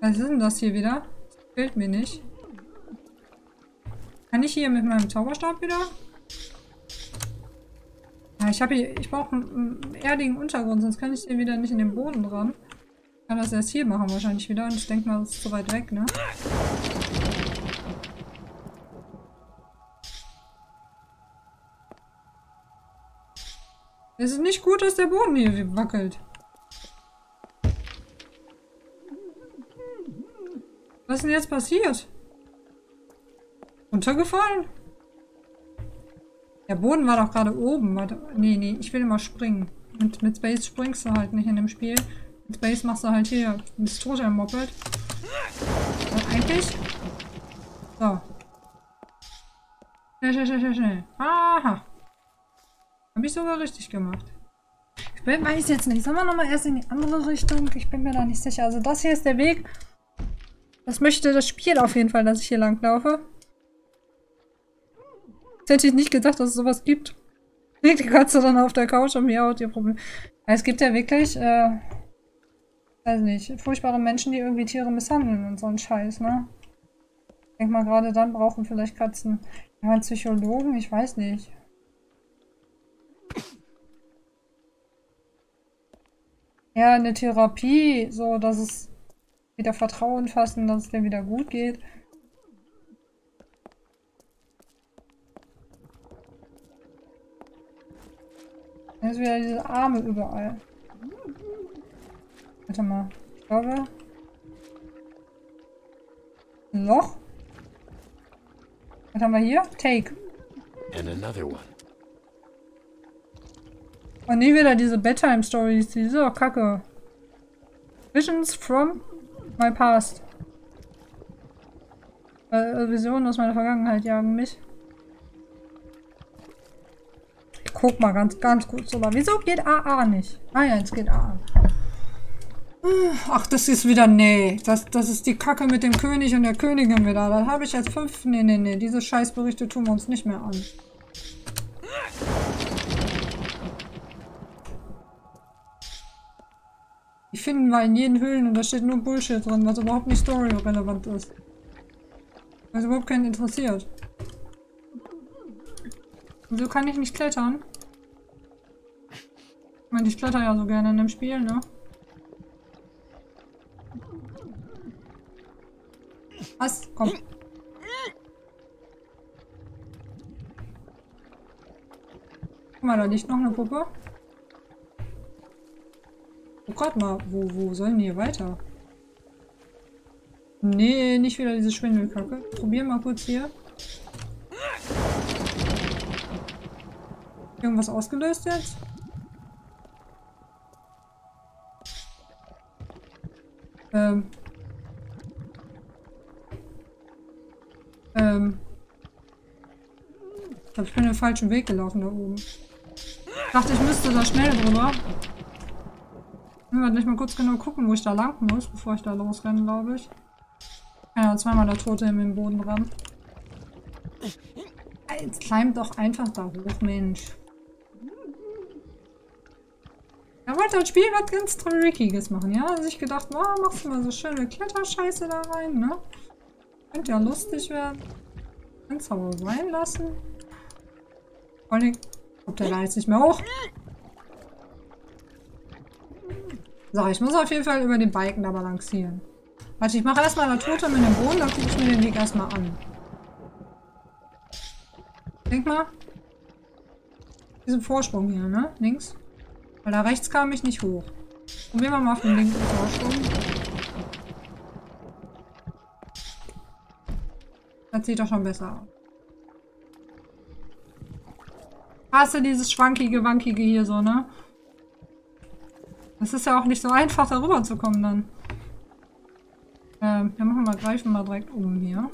Was ist denn das hier wieder? Das gefällt mir nicht. Kann ich hier mit meinem Zauberstab wieder? Ja, ich habe hier, ich brauche einen, erdigen Untergrund, sonst kann ich hier wieder nicht in den Boden dran. Ich kann das erst hier machen wahrscheinlich wieder und ich denke mal, das ist zu weit weg, ne? Es ist nicht gut, dass der Boden hier wackelt. Was ist denn jetzt passiert? Runtergefallen? Der Boden war doch gerade oben. Warte, nee, nee, ich will immer springen. Mit, mit Space springst du halt nicht in dem Spiel. Mit Space machst du halt hier. Bist tot Moped. Und eigentlich. So. Schnell, schnell, schnell, schnell, schnell. Aha. Hab ich sogar richtig gemacht. Ich bin, weiß jetzt nicht. Sollen wir nochmal erst in die andere Richtung? Ich bin mir da nicht sicher. Also das hier ist der Weg. Das möchte das Spiel auf jeden Fall, dass ich hier lang laufe. Hätte ich nicht gedacht, dass es sowas gibt. Liegt die Katze dann auf der Couch und miaut ihr Problem. Ja, es gibt ja wirklich, äh, weiß nicht, furchtbare Menschen, die irgendwie Tiere misshandeln und so ein Scheiß, ne? Ich denke mal, gerade dann brauchen vielleicht Katzen ja, Psychologen, ich weiß nicht. Ja, eine Therapie, so, dass es wieder Vertrauen fassen, dass es dir wieder gut geht. Jetzt wieder diese Arme überall. Warte mal. Ich glaube. Ein Loch. Was haben wir hier? Take. And another one. Und nie wieder diese Bedtime-Stories. Die sind doch kacke. Visions from my past. Äh, Visionen aus meiner Vergangenheit jagen mich. Guck mal ganz, ganz kurz drüber. Wieso geht AA nicht? Ah ja, jetzt geht AA. Ach, das ist wieder, nee. Das, das ist die Kacke mit dem König und der Königin wieder. Da habe ich jetzt fünf. Nee, nee, nee. Diese Scheißberichte tun wir uns nicht mehr an. Die finden wir in jeden Höhlen und da steht nur Bullshit drin, was überhaupt nicht story-relevant ist. Was überhaupt keinen interessiert. Wieso kann ich nicht klettern? Ich meine, ich kletter ja so gerne in dem Spiel, ne? Was? Komm. Guck mal, da liegt noch eine Puppe. Oh Gott, mal, wo, wo sollen die hier weiter? Nee, nicht wieder diese Schwindelkacke. Probier mal kurz hier. Irgendwas ausgelöst jetzt? Ähm. Ähm. Ich glaube, ich bin den falschen Weg gelaufen da oben. Ich dachte, ich müsste da schnell drüber. Ich will nicht mal kurz genau gucken, wo ich da lang muss, bevor ich da losrenne, glaube ich. Ja, zweimal der Tote in den Boden ran. Jetzt climbt doch einfach da hoch, Mensch. Das Spiel was ganz Trickiges machen, ja? Also ich gedacht, oh, machst du mal so schöne Kletterscheiße da rein, ne? Könnte ja lustig werden. Kannst aber sein lassen. Vor allem, kommt der da jetzt nicht mehr hoch. So, ich muss auf jeden Fall über den Balken da balancieren. Warte, ich mache erstmal eine Tote mit dem Boden, dann gucke ich mir den Weg erstmal an. Denk mal. Diesen Vorsprung hier, ne? Links. Weil da rechts kam ich nicht hoch. Probieren wir mal auf den linken Vorsprung. Das sieht doch schon besser aus. Hasse dieses schwankige, wankige hier so, ne? Das ist ja auch nicht so einfach, darüber zu kommen dann. Ähm, wir machen mal, greifen mal direkt um hier.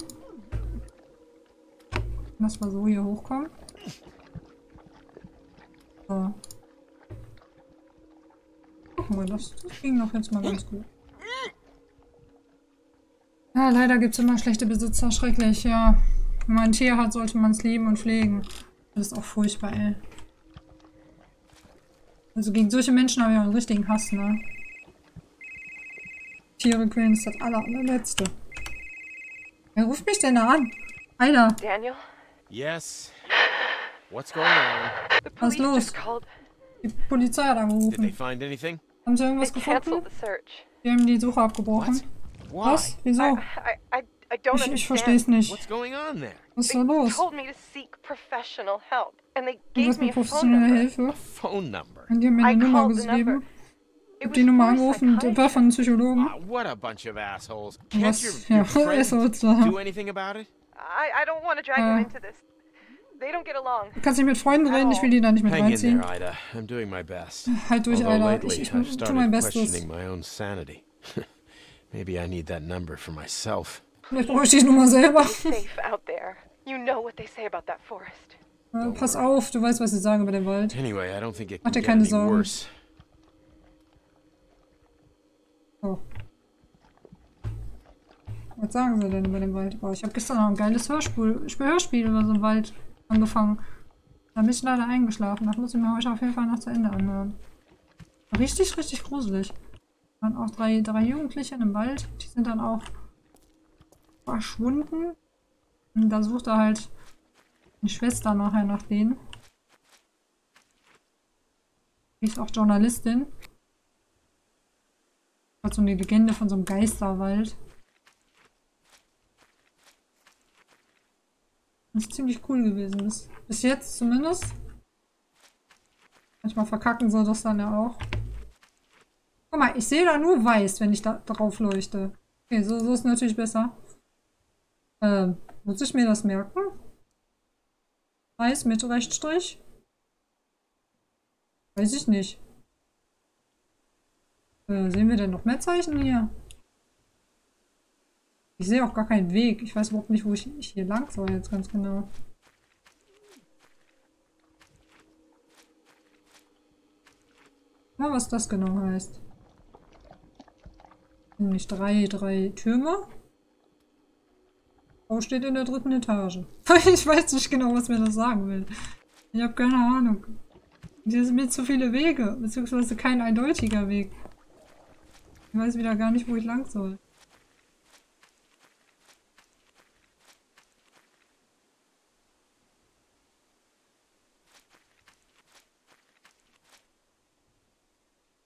Lass mal so hier hochkommen. So. Guck mal, das, das ging doch jetzt mal ganz gut. Ja, leider gibt es immer schlechte Besitzer. Schrecklich, ja. Wenn man ein Tier hat, sollte man es lieben und pflegen. Das ist auch furchtbar, ey. Also gegen solche Menschen habe ich auch einen richtigen Hass, ne? Tiere quälen ist das aller, allerletzte. Wer ruft mich denn da an? Alter, Daniel, Yes. What's going on? Was police los? die Polizei hat Did they angerufen. find anything? Haben sie irgendwas gefunden? Die haben die Suche abgebrochen. Was? Wieso? Ich, ich understand. versteh's nicht. Was ist da los? Du hast mir professionelle. Hilfe. Und die haben mir eine Nummer gegeben. It Hab die Nummer angerufen, das war von einem Psychologen. Ah, Was? Ja, ja. about it? I, I don't want to drag Uh. him into this. They don't get along. Du kannst nicht mit Freunden reden, ich will die da nicht mit Hang in reinziehen. there, Ida. I'm doing my best. Halt durch, Although Alter. lately, Ich, ich I've tu mein Bestes. questioning my own sanity. Maybe I need that number for myself. Vielleicht brauche ich die Nummer selber. Safe out there. You know what they say about that forest. Äh, Pass auf, du weißt, was sie sagen über den Wald. Anyway, I don't think it Mach can dir get keine any Sorgen. worse. So. Was sagen sie denn über den Wald? Boah, ich habe gestern noch ein geiles Hörspiel, Hörspiel über so einen Wald angefangen. Da bin ich leider eingeschlafen. Das muss ich mir heute auf jeden Fall noch zu Ende anhören. Richtig, richtig gruselig. Da waren auch drei, drei Jugendliche im Wald. Die sind dann auch verschwunden. Und da sucht er halt die Schwester nachher nach denen. Die ist auch Journalistin. Hat so eine Legende von so einem Geisterwald. Ist ziemlich cool gewesen. Bis, bis jetzt zumindest. Manchmal verkacken sie das dann ja auch. Guck mal, ich sehe da nur weiß, wenn ich da drauf leuchte. Okay, so, so ist natürlich besser. Ähm, muss ich mir das merken? Weiß mit Rechtstrich? Weiß ich nicht. Äh, sehen wir denn noch mehr Zeichen hier? Ich sehe auch gar keinen Weg. Ich weiß überhaupt nicht, wo ich, hier lang soll jetzt ganz genau. Mal, was das genau heißt. Nämlich drei, drei Türme. Frau steht in der dritten Etage. Ich weiß nicht genau, was mir das sagen will. Ich habe keine Ahnung. Hier sind mir zu viele Wege, beziehungsweise kein eindeutiger Weg. Ich weiß wieder gar nicht, wo ich lang soll.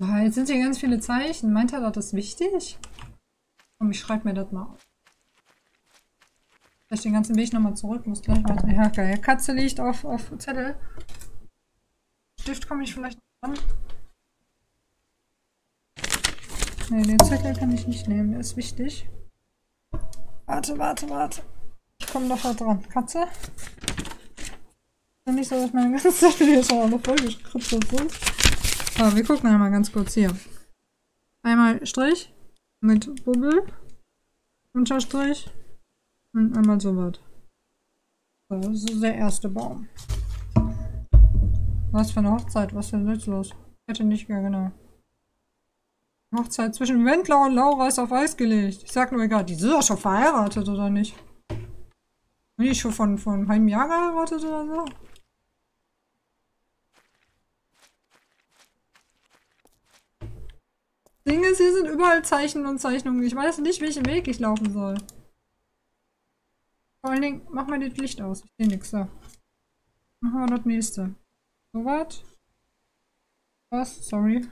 Ah, Jetzt sind hier ganz viele Zeichen. Meint er, das ist wichtig? Komm, ich schreibe mir das mal auf. Vielleicht den ganzen Weg nochmal zurück. Muss gleich weiter. Ja, geil. Katze liegt auf, auf Zettel. Stift komme ich vielleicht noch dran. Ne, den Zettel kann ich nicht nehmen. Der ist wichtig. Warte, warte, warte. Ich komme noch da dran. Katze? Ist ja nicht so, dass meine ganzen Zettel hier schon alle vollgekritzelt sind. Aber wir gucken einmal ganz kurz hier. Einmal Strich mit Bubbel, Unterstrich und einmal so was. So, das ist der erste Baum. Was für eine Hochzeit? Was ist denn jetzt los? Ich hätte nicht mehr genau. Hochzeit zwischen Wendler und Laura ist auf Eis gelegt. Ich sag nur egal, die sind doch schon verheiratet oder nicht? Sind die schon von, von einem halben Jahr geheiratet oder so? Ding ist, hier sind überall Zeichen und Zeichnungen. Ich weiß nicht, welchen Weg ich laufen soll. Vor allen Dingen, mach mal das Licht aus. Ich sehe nichts. So. Machen wir das nächste. So was? Was? Sorry.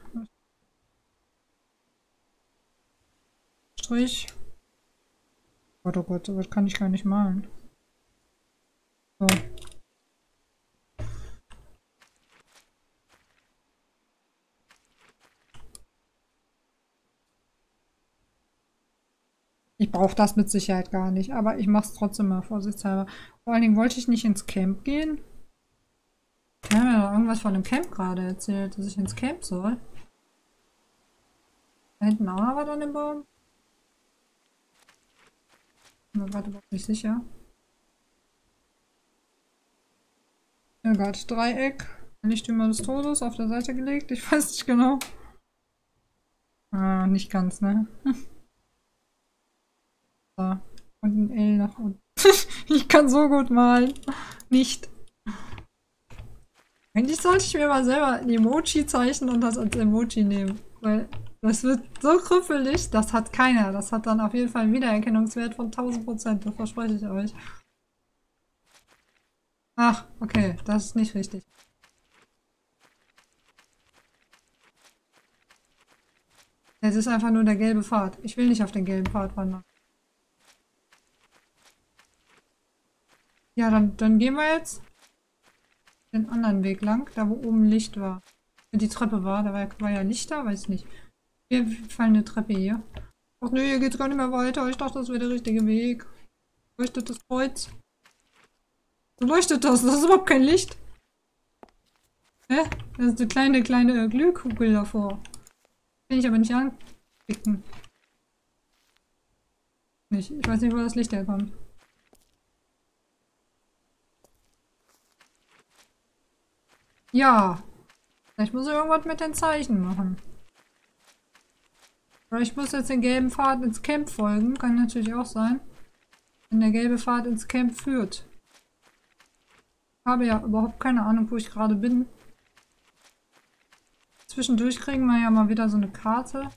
Strich. Gott, oh Gott, sowas kann ich gar nicht malen. So. Ich brauche das mit Sicherheit gar nicht, aber ich mache es trotzdem mal vorsichtshalber. Vor allen Dingen wollte ich nicht ins Camp gehen. Ich habe mir doch irgendwas von dem Camp gerade erzählt, dass ich ins Camp soll. Da hinten auch noch was an dem Baum. Bin mir gerade überhaupt nicht sicher. Ja Gott, Dreieck. Lichtümer des Todes auf der Seite gelegt. Ich weiß nicht genau. Ah, nicht ganz, ne? Und ein L nach unten. ich kann so gut malen. Nicht. Eigentlich sollte ich mir mal selber ein Emoji zeichnen und das als Emoji nehmen. Weil Das wird so krüppelig, das hat keiner. Das hat dann auf jeden Fall einen Wiedererkennungswert von 1000 Prozent, das verspreche ich euch. Ach, okay, das ist nicht richtig. Es ist einfach nur der gelbe Pfad. Ich will nicht auf den gelben Pfad wandern. Ja, dann, dann gehen wir jetzt den anderen Weg lang, da wo oben Licht war. Die Treppe war, da war, war ja Licht da, weiß ich nicht. Wir fallen eine Treppe hier. Ach nee, hier geht's gar nicht mehr weiter. Ich dachte, das wäre der richtige Weg. Leuchtet das Kreuz? So leuchtet das, das ist überhaupt kein Licht. Hä? Das ist eine kleine, kleine Glühkugel davor. Kann ich aber nicht anklicken. Nicht. Ich weiß nicht, wo das Licht herkommt. Ja. Vielleicht muss ich irgendwas mit den Zeichen machen. Oder ich muss jetzt den gelben Pfad ins Camp folgen. Kann natürlich auch sein. Wenn der gelbe Pfad ins Camp führt. Ich habe ja überhaupt keine Ahnung, wo ich gerade bin. Zwischendurch kriegen wir ja mal wieder so eine Karte.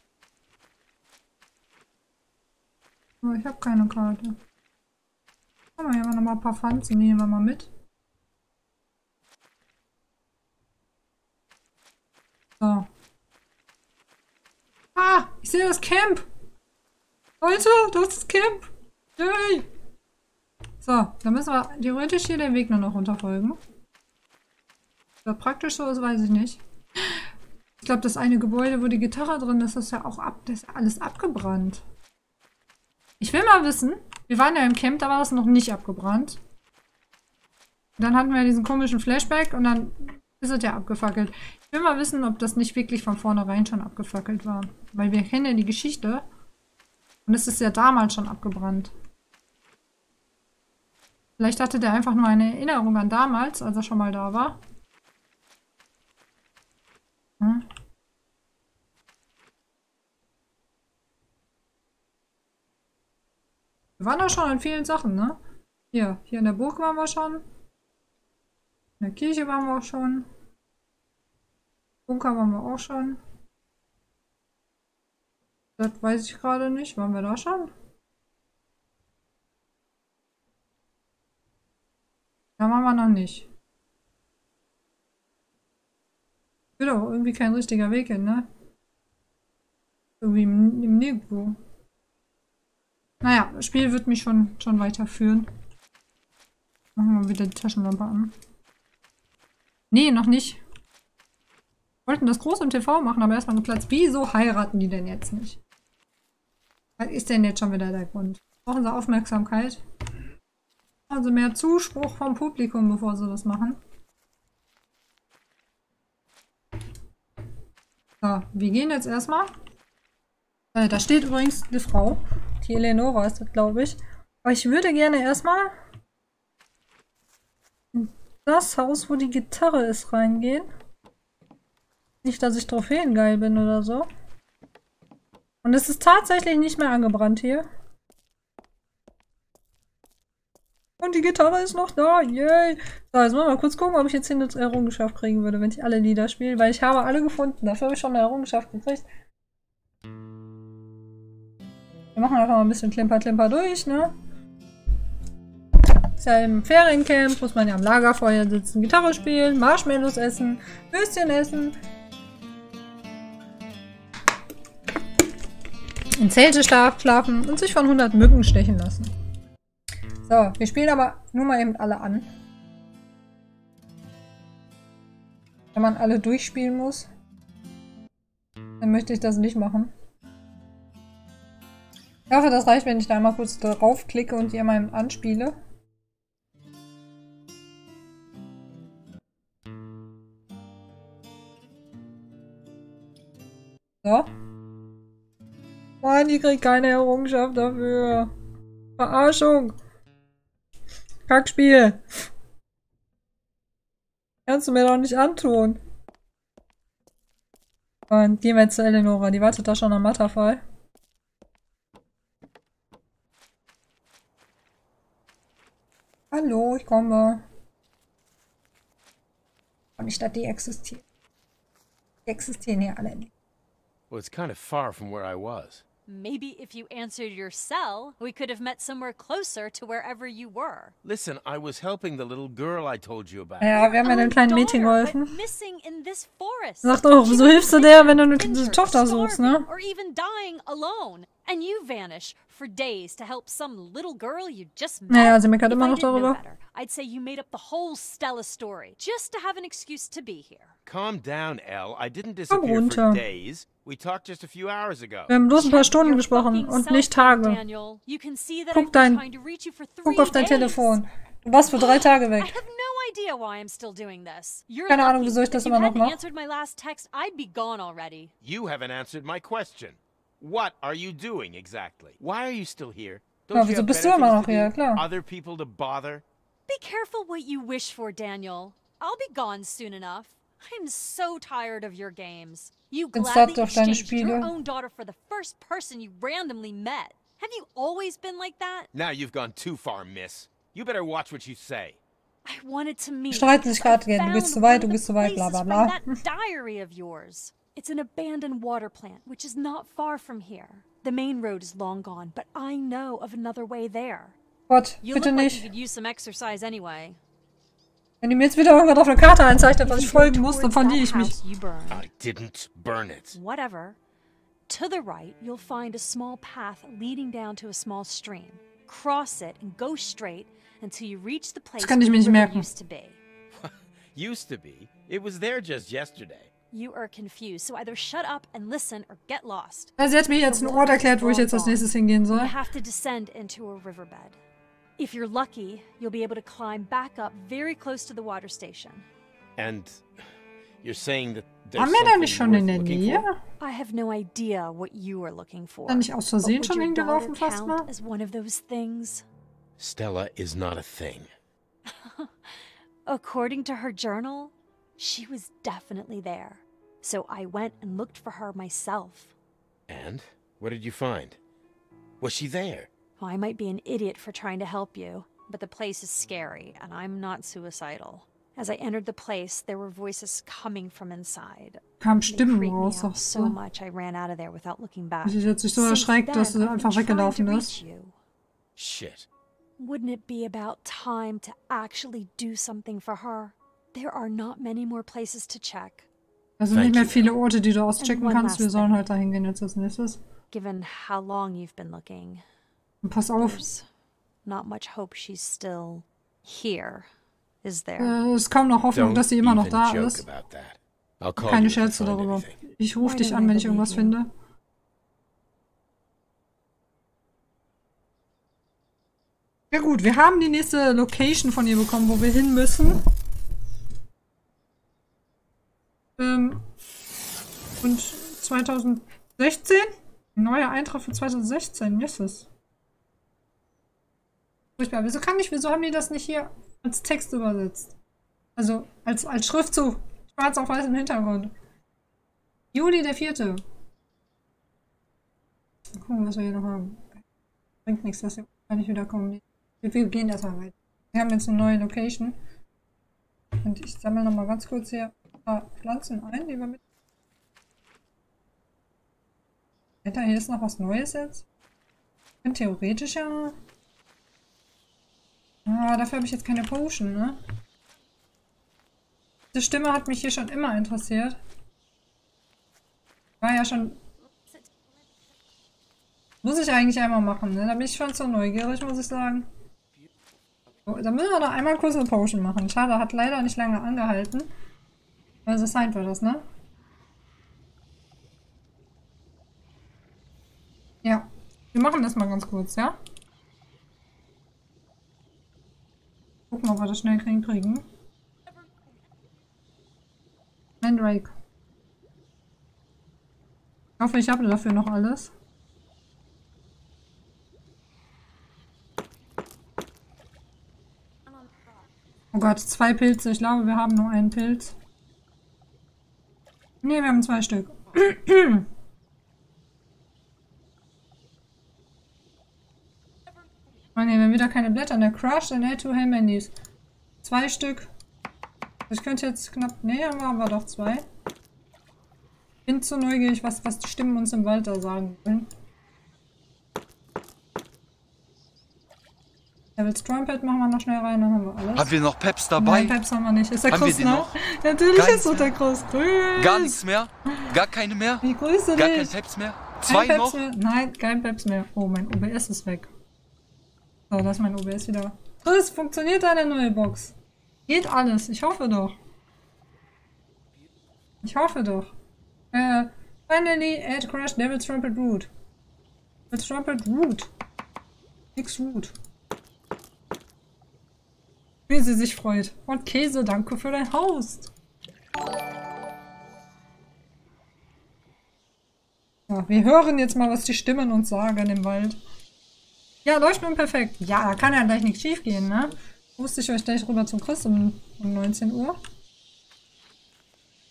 Aber ich habe keine Karte. Haben wir hier noch mal ein paar Pflanzen, nehmen wir mal mit. So. Ah, ich sehe das Camp. Leute, das ist das Camp. Yay. So, dann müssen wir theoretisch hier den Weg nur noch runterfolgen. Ob praktisch so ist, weiß ich nicht. Ich glaube, das eine Gebäude, wo die Gitarre drin ist, ist ja auch ab, das alles abgebrannt. Ich will mal wissen, wir waren ja im Camp, da war das noch nicht abgebrannt. dann hatten wir diesen komischen Flashback und dann ist es ja abgefackelt. Will mal wissen, ob das nicht wirklich von vornherein schon abgefackelt war. Weil wir kennen ja die Geschichte. Und es ist ja damals schon abgebrannt. Vielleicht hatte der einfach nur eine Erinnerung an damals, als er schon mal da war. Hm. Wir waren doch schon an vielen Sachen, ne? Hier, hier in der Burg waren wir schon. In der Kirche waren wir auch schon. Bunker waren wir auch schon. Das weiß ich gerade nicht. Waren wir da schon? Da waren wir noch nicht. Wird auch irgendwie kein richtiger Weg hin, ne? Irgendwie im, im Nirgendwo. Naja, das Spiel wird mich schon, schon weiterführen. Machen wir wieder die Taschenlampe an. Nee, noch nicht. Wollten das groß im TV machen, aber erstmal geplatzt. Wieso heiraten die denn jetzt nicht? Was ist denn jetzt schon wieder der Grund? Brauchen sie Aufmerksamkeit? Also mehr Zuspruch vom Publikum, bevor sie das machen. So, wir gehen jetzt erstmal. Äh, da steht übrigens eine Frau. Die Eleonora ist das, glaube ich. Aber ich würde gerne erstmal in das Haus, wo die Gitarre ist, reingehen. Nicht, dass ich Trophäengeil bin oder so. Und es ist tatsächlich nicht mehr angebrannt hier. Und die Gitarre ist noch da. Yay. So, jetzt mal kurz gucken, ob ich jetzt hier eine Errungenschaft kriegen würde, wenn ich alle Lieder spiele. Weil ich habe alle gefunden. Dafür habe ich schon eine Errungenschaft gekriegt. Wir machen einfach mal ein bisschen Klimper, Klimper durch, ne? Ist ja im Feriencamp, muss man ja am Lagerfeuer sitzen, Gitarre spielen, Marshmallows essen, Würstchen essen. In Zelte schlafen und sich von 100 Mücken stechen lassen. So, wir spielen aber nur mal eben alle an. Wenn man alle durchspielen muss, dann möchte ich das nicht machen. Ich hoffe, das reicht, wenn ich da einmal kurz drauf klicke und die einmal anspiele. So. Mann, die kriegt keine Errungenschaft dafür. Verarschung. Kackspiel. Kannst du mir doch nicht antun. Und gehen wir jetzt zu Eleonora. Die wartet da schon am Matterfall. Hallo, ich komme. Und nicht, dass die existieren. Die existieren hier alle nicht. Well, it's kind of far from where I was. Maybe if you answered your cell, we could have met somewhere closer to wherever you were. Listen, I was helping the little girl I told you about. Ja, wir haben ja dem kleinen Mädchen Daughter, geholfen. but missing in this forest. Sagt auch, She wieso hilfst du der, wenn du eine injured, Tochter suchst, ne? Or even dying alone. And you vanish for days to help some little girl you just met. Naja, sie meckert If immer I noch didn't know darüber. better, I'd say you made up the whole Stella story just to have an excuse to be here. Calm down, Elle. I didn't disappear runter. for days. We talked just a few hours ago. Wir haben bloß ein paar Check Stunden your gesprochen und nicht Tage. Daniel. You can see that Guck I've been dein- trying to reach you for three Guck auf dein. Telefon. Du warst für drei oh, Tage I weg. have no idea why I'm still doing this. You're Keine Ahnung, lucky. wieso ich das If you immer noch hadn't mache. answered my last text, I'd be gone already. You haven't answered my question. What are you doing exactly? Why are you still here? Don't Ja, you wieso have bist du better immer things noch to hier? do? Klar. Other people to bother? Be careful what you wish for, Daniel. I'll be gone soon enough. I'm so tired of your games. You Bin gladly satt auf deine exchanged your own daughter for the first person you randomly met. Have you always been like that? Now you've gone too far, miss. You better watch what you say. I wanted to meet. Streiten sich gerade I gegen, du gehst found zu weit, one du of gehst the zu weit, bla bla bla. That diary of yours. It's an abandoned water plant, which is not far from here. The main road is long gone, but I know of another way there. Gott, You bitte look like you nicht. could use some exercise anyway. Wenn die mir jetzt wieder irgendwas auf eine Karte einzeichnet, was If ich you go folgen muss, dann verliere ich mich. house you burned, I didn't burn it. Whatever. To the right, you'll find a small path leading down to a small stream. Cross it and go straight until you reach the place kann ich where mir the nicht river merken. used to be. Used to be. It was there just yesterday. You are confused, so either shut up and listen or get lost. Also sie hat mir jetzt einen Ort erklärt, wo ich jetzt als nächstes hingehen soll. You have to descend into a riverbed. If you're lucky, you'll be able to climb back up very close to the water station. And you're saying that there's Waren wir da something nicht schon in der Nähe? I have no idea what you are looking for. Dann nicht aus but Versehen would schon your hingelaufen daughter fast mal? as one of those things? Stella is not a thing. According to her journal, she was definitely there. So I went and looked for her myself. And what did you find? Was she there? Well, I might be an idiot for trying to help you, but the place is scary, and I'm not suicidal. As I entered the place, there were voices coming from inside. Kamen They Stimmen creeped me raus, out sagst so much I ran out of there without looking back. Sie hat sich so Since erschreckt, then, dass sie I've einfach weggelaufen ist. Shit. Wouldn't it be about time to actually do something for her? There are not many more places to check. Also Thank nicht mehr viele Orte, die du auschecken kannst. Wir sollen halt dahin gehen jetzt als nächstes. Given how long you've been looking, Und pass auf, not much hope she's still here, is there? äh, es ist kaum noch Hoffnung, Don't dass sie immer noch da ist. Keine Scherze darüber. anything. Ich rufe dich an, wenn ich irgendwas you? finde. Ja gut, wir haben die nächste Location von ihr bekommen, wo wir hin müssen. Ähm, und 2016? Ein neuer Eintrag für 2016, Jesus. Furchtbar. Wieso kann ich, wieso haben die das nicht hier als Text übersetzt? Also als, als Schriftzug. Schwarz auf weiß im Hintergrund. Juli der vierte. Mal gucken, was wir hier noch haben. Bringt nichts, dass wir gar nicht wiederkommen. Wir, wir gehen erstmal weiter. Wir haben jetzt eine neue Location. Und ich sammle nochmal ganz kurz hier paar Pflanzen ein, die wir mit. Alter, hier ist noch was Neues jetzt. Ich bin theoretisch ja. Ah, dafür habe ich jetzt keine Potion, ne? Diese Stimme hat mich hier schon immer interessiert. War ja schon. Muss ich eigentlich einmal machen, ne? Da bin ich schon so neugierig, muss ich sagen. So, da müssen wir noch einmal kurz eine Potion machen. Schade, hat leider nicht lange angehalten. Also sein war das, ne? Ja. Wir machen das mal ganz kurz, ja? Gucken, ob wir das schnell kriegen. Mandrake. Ich hoffe, ich habe dafür noch alles. Oh Gott, zwei Pilze. Ich glaube, wir haben nur einen Pilz. Ne, wir haben zwei Stück. Oh ne, wenn wieder keine Blätter. Der Crush, dann add two Handys. Zwei Stück. Ich könnte jetzt knapp. Ne, haben wir aber doch zwei. Bin zu neugierig, was, was die Stimmen uns im Wald da sagen wollen. Devil's Trumpet machen wir noch schnell rein, dann haben wir alles. Haben wir noch Peps dabei? Nein, Peps haben wir nicht. Ist der Haben Chris, noch? Natürlich Keins ist doch der Chris. Grüß. Gar nichts mehr? Gar keine mehr? Ich grüße Gar dich. kein Peps mehr? Kein Zwei Peps noch? Mehr. Nein, kein Peps mehr. Oh, mein OBS ist weg. So, da ist mein OBS wieder. Chris, funktioniert deine neue Box? Geht alles. Ich hoffe doch. Ich hoffe doch. Äh, finally, add Crash Devil's Trumpet Root. Devil's Trumpet Root. Nix Root. Wie sie sich freut. Und Käse, danke für dein Host. Ja, wir hören jetzt mal, was die Stimmen uns sagen im Wald. Ja, läuft nun perfekt. Ja, da kann ja gleich nichts schief gehen, ne? Wusste ich euch gleich rüber zum Chris um, um 19 Uhr.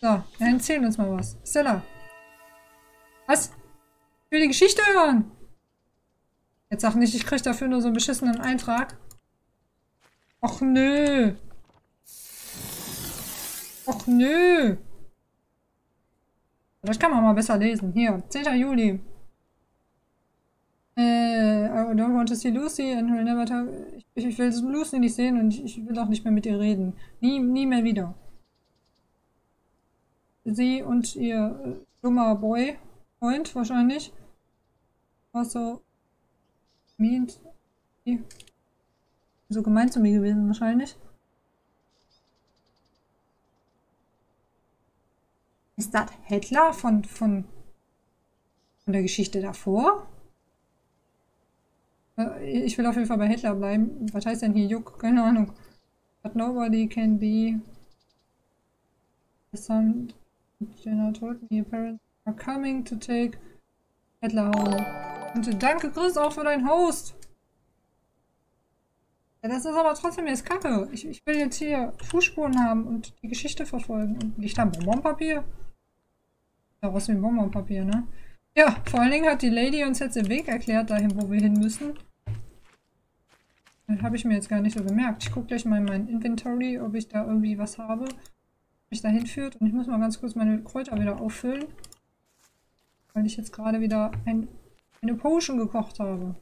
So, dann erzählen uns mal was. Stella. Was? Ich will die Geschichte hören. Jetzt sag nicht, ich krieg dafür nur so einen beschissenen Eintrag. Och nö. Och nö. Das kann man mal besser lesen. Hier, 10. Juli. Äh, I don't want to see Lucy and will never talk. Ich, ich will Lucy nicht sehen und ich, will auch nicht mehr mit ihr reden. Nie, nie mehr wieder. Sie und ihr äh, dummer Boy, Freund wahrscheinlich, war so mean, so gemein zu mir gewesen wahrscheinlich. Ist das Hitler von, von, von der Geschichte davor? Äh, Ich will auf jeden Fall bei Hitler bleiben. Was heißt denn hier Juck? Keine Ahnung. But nobody can be. Some Jenna told me your parents are coming to take Hitler home. Und danke Chris auch für deinen Host. Ja, das ist aber trotzdem jetzt kacke. Ich, ich will jetzt hier Fußspuren haben und die Geschichte verfolgen. Und liegt da Bonbonpapier? Daraus wie Bonbonpapier, ne? Ja, vor allen Dingen hat die Lady uns jetzt den Weg erklärt, dahin, wo wir hin müssen. Das habe ich mir jetzt gar nicht so gemerkt. Ich gucke gleich mal in mein Inventory, ob ich da irgendwie was habe, mich da hinführt. Und ich muss mal ganz kurz meine Kräuter wieder auffüllen. Weil ich jetzt gerade wieder ein, eine Potion gekocht habe.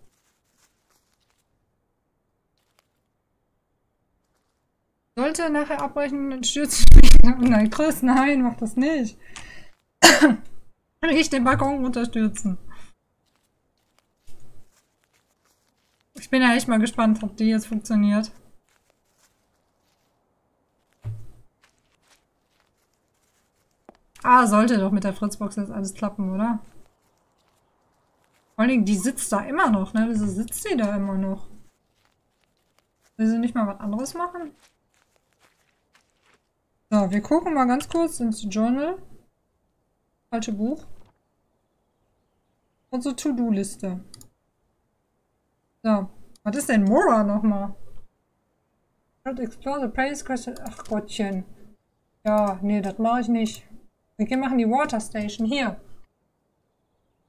Sollte nachher abbrechen, dann stürzt mich. Nein, Chris, nein, mach das nicht. Kann ich den Balkon runterstürzen. Ich bin ja echt mal gespannt, ob die jetzt funktioniert. Ah, sollte doch mit der Fritzbox jetzt alles klappen, oder? Vor Dingen, die sitzt da immer noch, ne? Wieso sitzt die da immer noch? Will sie nicht mal was anderes machen? So, wir gucken mal ganz kurz ins Journal. Falsche Buch. Unsere To-Do-Liste. So, was ist denn Mora nochmal? Not explore the place question. Ach Gottchen. Ja, nee, das mache ich nicht. Wir machen die Water Station hier.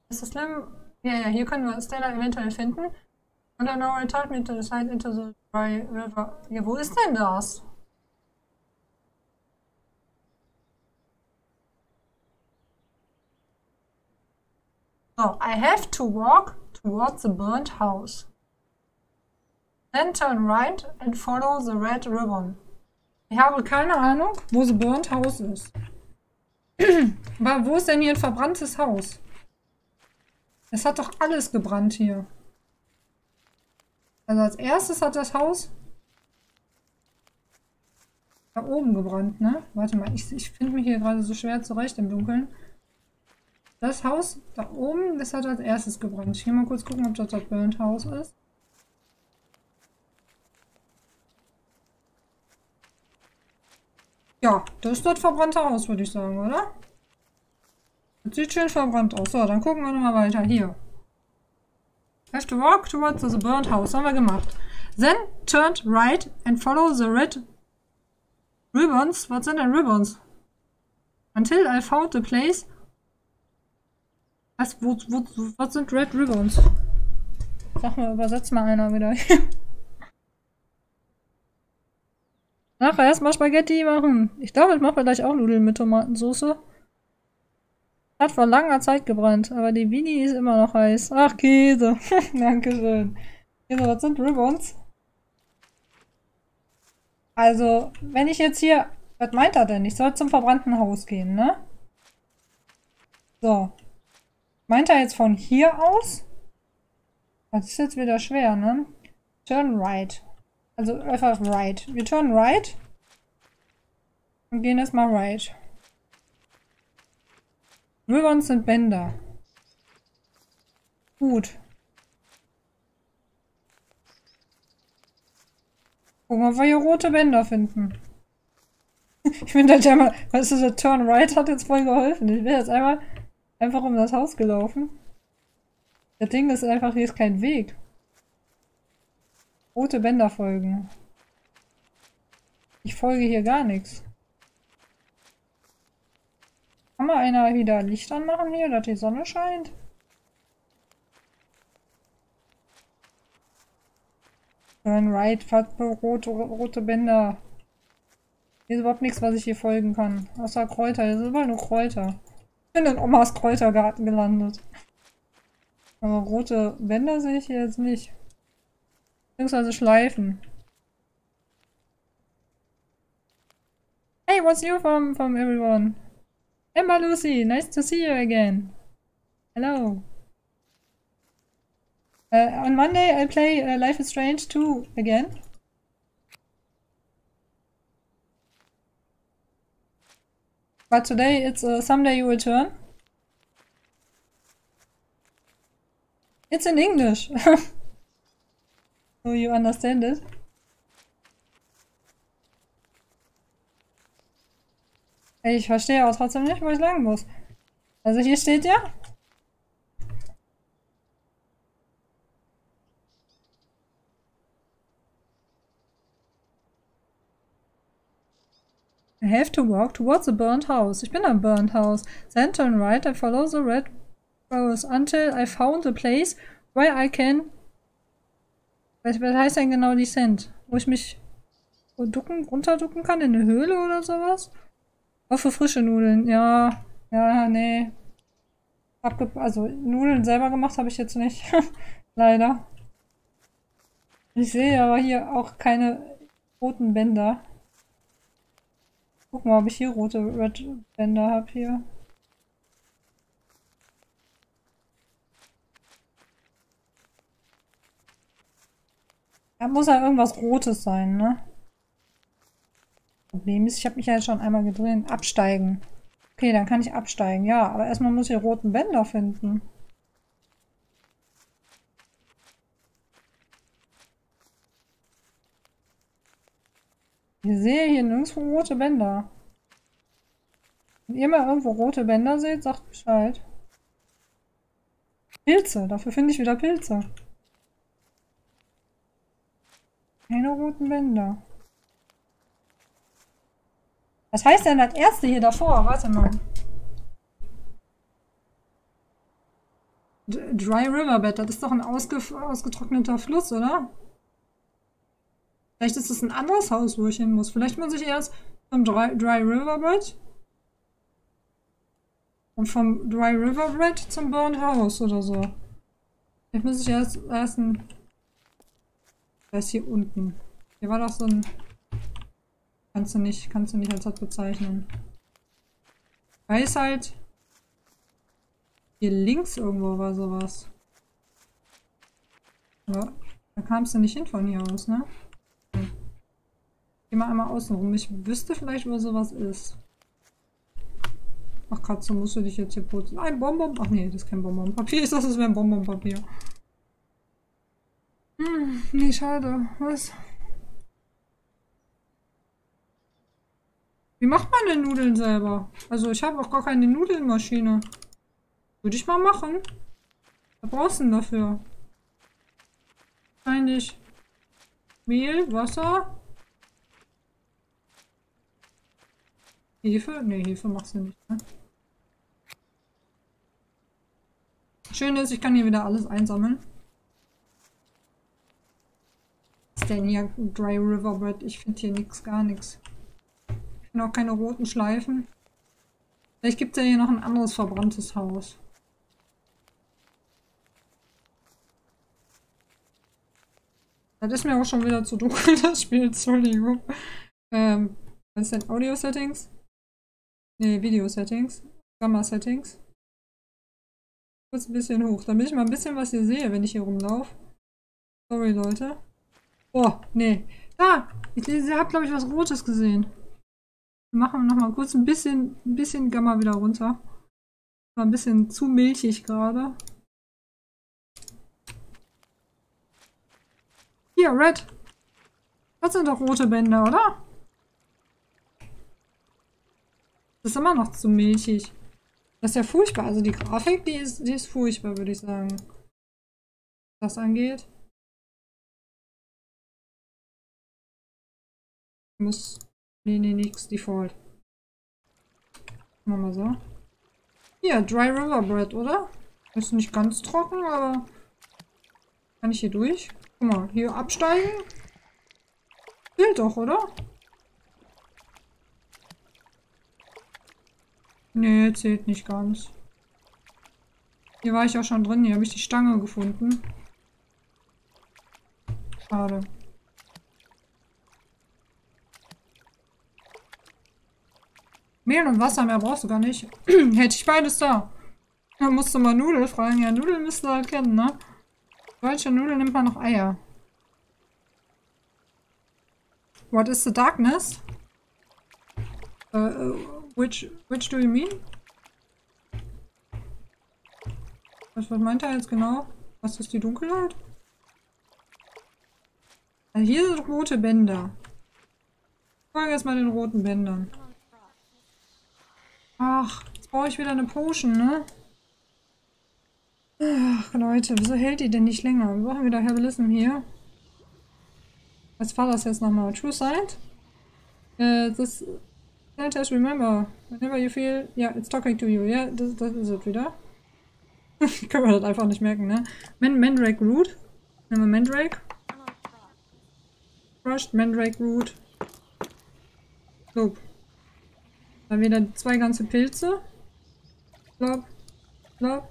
Ist das schlimm? Ja, ja, hier können wir Stella eventuell finden. Und dann told me to decide into the dry river. Ja, wo ist denn das? So, I have to walk towards the burnt house. Then turn right and follow the red ribbon. Ich habe keine Ahnung, wo the burnt house ist. Aber wo ist denn hier ein verbranntes Haus? Es hat doch alles gebrannt hier. Also als erstes hat das Haus da oben gebrannt, ne? Warte mal, ich, ich finde mich hier gerade so schwer zurecht im Dunkeln. Das Haus da oben, das hat als erstes gebrannt. Ich gehe mal kurz gucken, ob das das Burnt House ist. Ja, das ist das verbrannte Haus, würde ich sagen, oder? Das sieht schön verbrannt aus. So, dann gucken wir nochmal weiter. Hier. Have to walk towards the burnt house. Haben wir gemacht. Then turned right and follow the red ribbons. Was sind denn Ribbons? Until I found the place. Was, wo, wo, was sind Red Ribbons? Sag mal, übersetzt mal einer wieder. Nachher erstmal Spaghetti machen. Ich glaube, ich mache gleich auch Nudeln mit Tomatensauce. Hat vor langer Zeit gebrannt, aber die Bini ist immer noch heiß. Ach, Käse. Dankeschön. Käse, was sind Ribbons? Also, wenn ich jetzt hier... Was meint er denn? Ich soll zum verbrannten Haus gehen, ne? So. Meint er jetzt von hier aus? Das ist jetzt wieder schwer, ne? Turn right. Also einfach right. Wir turn right. Und gehen erstmal right. Ribbons sind Bänder. Gut. Gucken, ob wir hier rote Bänder finden. Ich finde halt einmal, weißt du, der Turn Right hat jetzt voll geholfen. Ich bin jetzt einmal einfach um das Haus gelaufen. Das Ding ist einfach, hier ist kein Weg. Rote Bänder folgen. Ich folge hier gar nichts. Kann mal einer wieder Licht anmachen hier, dass die Sonne scheint? Turn right, rote, rote Bänder. Hier ist überhaupt nichts, was ich hier folgen kann. Außer Kräuter. Hier sind überall nur Kräuter. Bin in Omas Kräutergarten gelandet. Aber rote Bänder sehe ich hier jetzt nicht. Beziehungsweise Schleifen. Hey, what's new from, from everyone? Emma Lucy, nice to see you again. Hello. Uh, on Monday I play uh, Life is Strange 2 again. But today it's uh, someday you return. It's in English. so you understand it. Ich verstehe auch trotzdem nicht, wo ich lang muss. Also hier steht ja. I have to walk towards the burnt house. Ich bin am burnt house. Then turn right and follow the red rose until I found a place where I can... Was, was heißt denn genau descent? Wo ich mich ducken, runterducken kann in eine Höhle oder sowas? Oh, für frische Nudeln. Ja, ja, nee. Abge also Nudeln selber gemacht habe ich jetzt nicht. Leider. Ich sehe aber hier auch keine roten Bänder. Guck mal, ob ich hier rote Red Bänder habe hier. Da muss ja irgendwas Rotes sein, ne? Problem ist, ich habe mich ja schon einmal gedreht. Absteigen. Okay, dann kann ich absteigen. Ja, aber erstmal muss ich roten Bänder finden. Ich sehe hier nirgendwo rote Bänder. Wenn ihr mal irgendwo rote Bänder seht, sagt Bescheid. Pilze, dafür finde ich wieder Pilze. Keine roten Bänder. Was heißt denn das erste hier davor? Warte mal. Dry Riverbed, das ist doch ein ausge ausgetrockneter Fluss, oder? Vielleicht ist es ein anderes Haus, wo ich hin muss. Vielleicht muss ich erst zum Dry, Dry Riverbed und vom Dry Riverbed zum Burnt House oder so. Vielleicht muss ich erst, erst ein... Das hier unten. Hier war doch so ein... Kannst du nicht, kannst du nicht als das bezeichnen. Ich weiß halt, hier links irgendwo war sowas. Aber da kamst du nicht hin von hier aus, ne? Geh mal einmal außen rum. Ich wüsste vielleicht, wo sowas ist. Ach Katze, musst du dich jetzt hier putzen. Ein Bonbon. Ach nee, das ist kein Bonbonpapier. Ich dachte, das wäre ein Bonbonpapier. Hm, nee, schade. Was? Wie macht man denn Nudeln selber? Also ich habe auch gar keine Nudelnmaschine. Würde ich mal machen. Was brauchst du denn dafür? Wahrscheinlich Mehl, Wasser. Hefe? Ne, Hefe machst du nicht, ne? Schön ist, ich kann hier wieder alles einsammeln. Was ist denn hier? Dry River Bread. Ich finde hier nichts, gar nichts. Ich finde auch keine roten Schleifen. Vielleicht gibt es ja hier noch ein anderes verbranntes Haus. Das ist mir auch schon wieder zu dunkel, das Spiel, Entschuldigung. Ähm, was ist denn? Audio Settings? Ne, Video Settings. Gamma Settings. Kurz ein bisschen hoch, damit ich mal ein bisschen was hier sehe, wenn ich hier rumlaufe. Sorry, Leute. Oh, nee. Da! Ich habe, glaube ich, was Rotes gesehen. Wir machen noch mal kurz ein bisschen, ein bisschen Gamma wieder runter. War ein bisschen zu milchig gerade. Hier, Red. Das sind doch rote Bänder, oder? Das ist immer noch zu milchig. Das ist ja furchtbar. Also die Grafik, die ist, die ist furchtbar, würde ich sagen. Was das angeht. Muss. Nee, nee, nix. Default. Machen wir so. Hier, Dry River Bread, oder? Ist nicht ganz trocken, aber. Kann ich hier durch? Guck mal, hier absteigen. Gilt doch, oder? Nee, zählt nicht ganz. Hier war ich auch schon drin. Hier habe ich die Stange gefunden. Schade. Mehl und Wasser mehr brauchst du gar nicht. Hätte ich beides da. Da musst du mal Nudeln fragen. Ja, Nudeln müsst ihr halt kennen, ne? Deutsche Nudeln nimmt man noch Eier. What is the darkness? Uh, uh, which, which do you mean? Was, was meint er jetzt genau? Was ist die Dunkelheit? Also hier sind rote Bänder. Folge jetzt mal den roten Bändern. Ach, jetzt brauche ich wieder eine Potion, ne? Ach, Leute, wieso hält die denn nicht länger? Wir brauchen wieder Herbalism hier. Was war das jetzt nochmal? True Sight? Uh, just remember, whenever you feel, yeah, it's talking to you, yeah, das, ist es wieder. Können wir das einfach nicht merken, ne? Man Mandrake Root. Nehmen wir Mandrake. Crushed Mandrake Root. So. Dann wieder zwei ganze Pilze. Flop. Flop.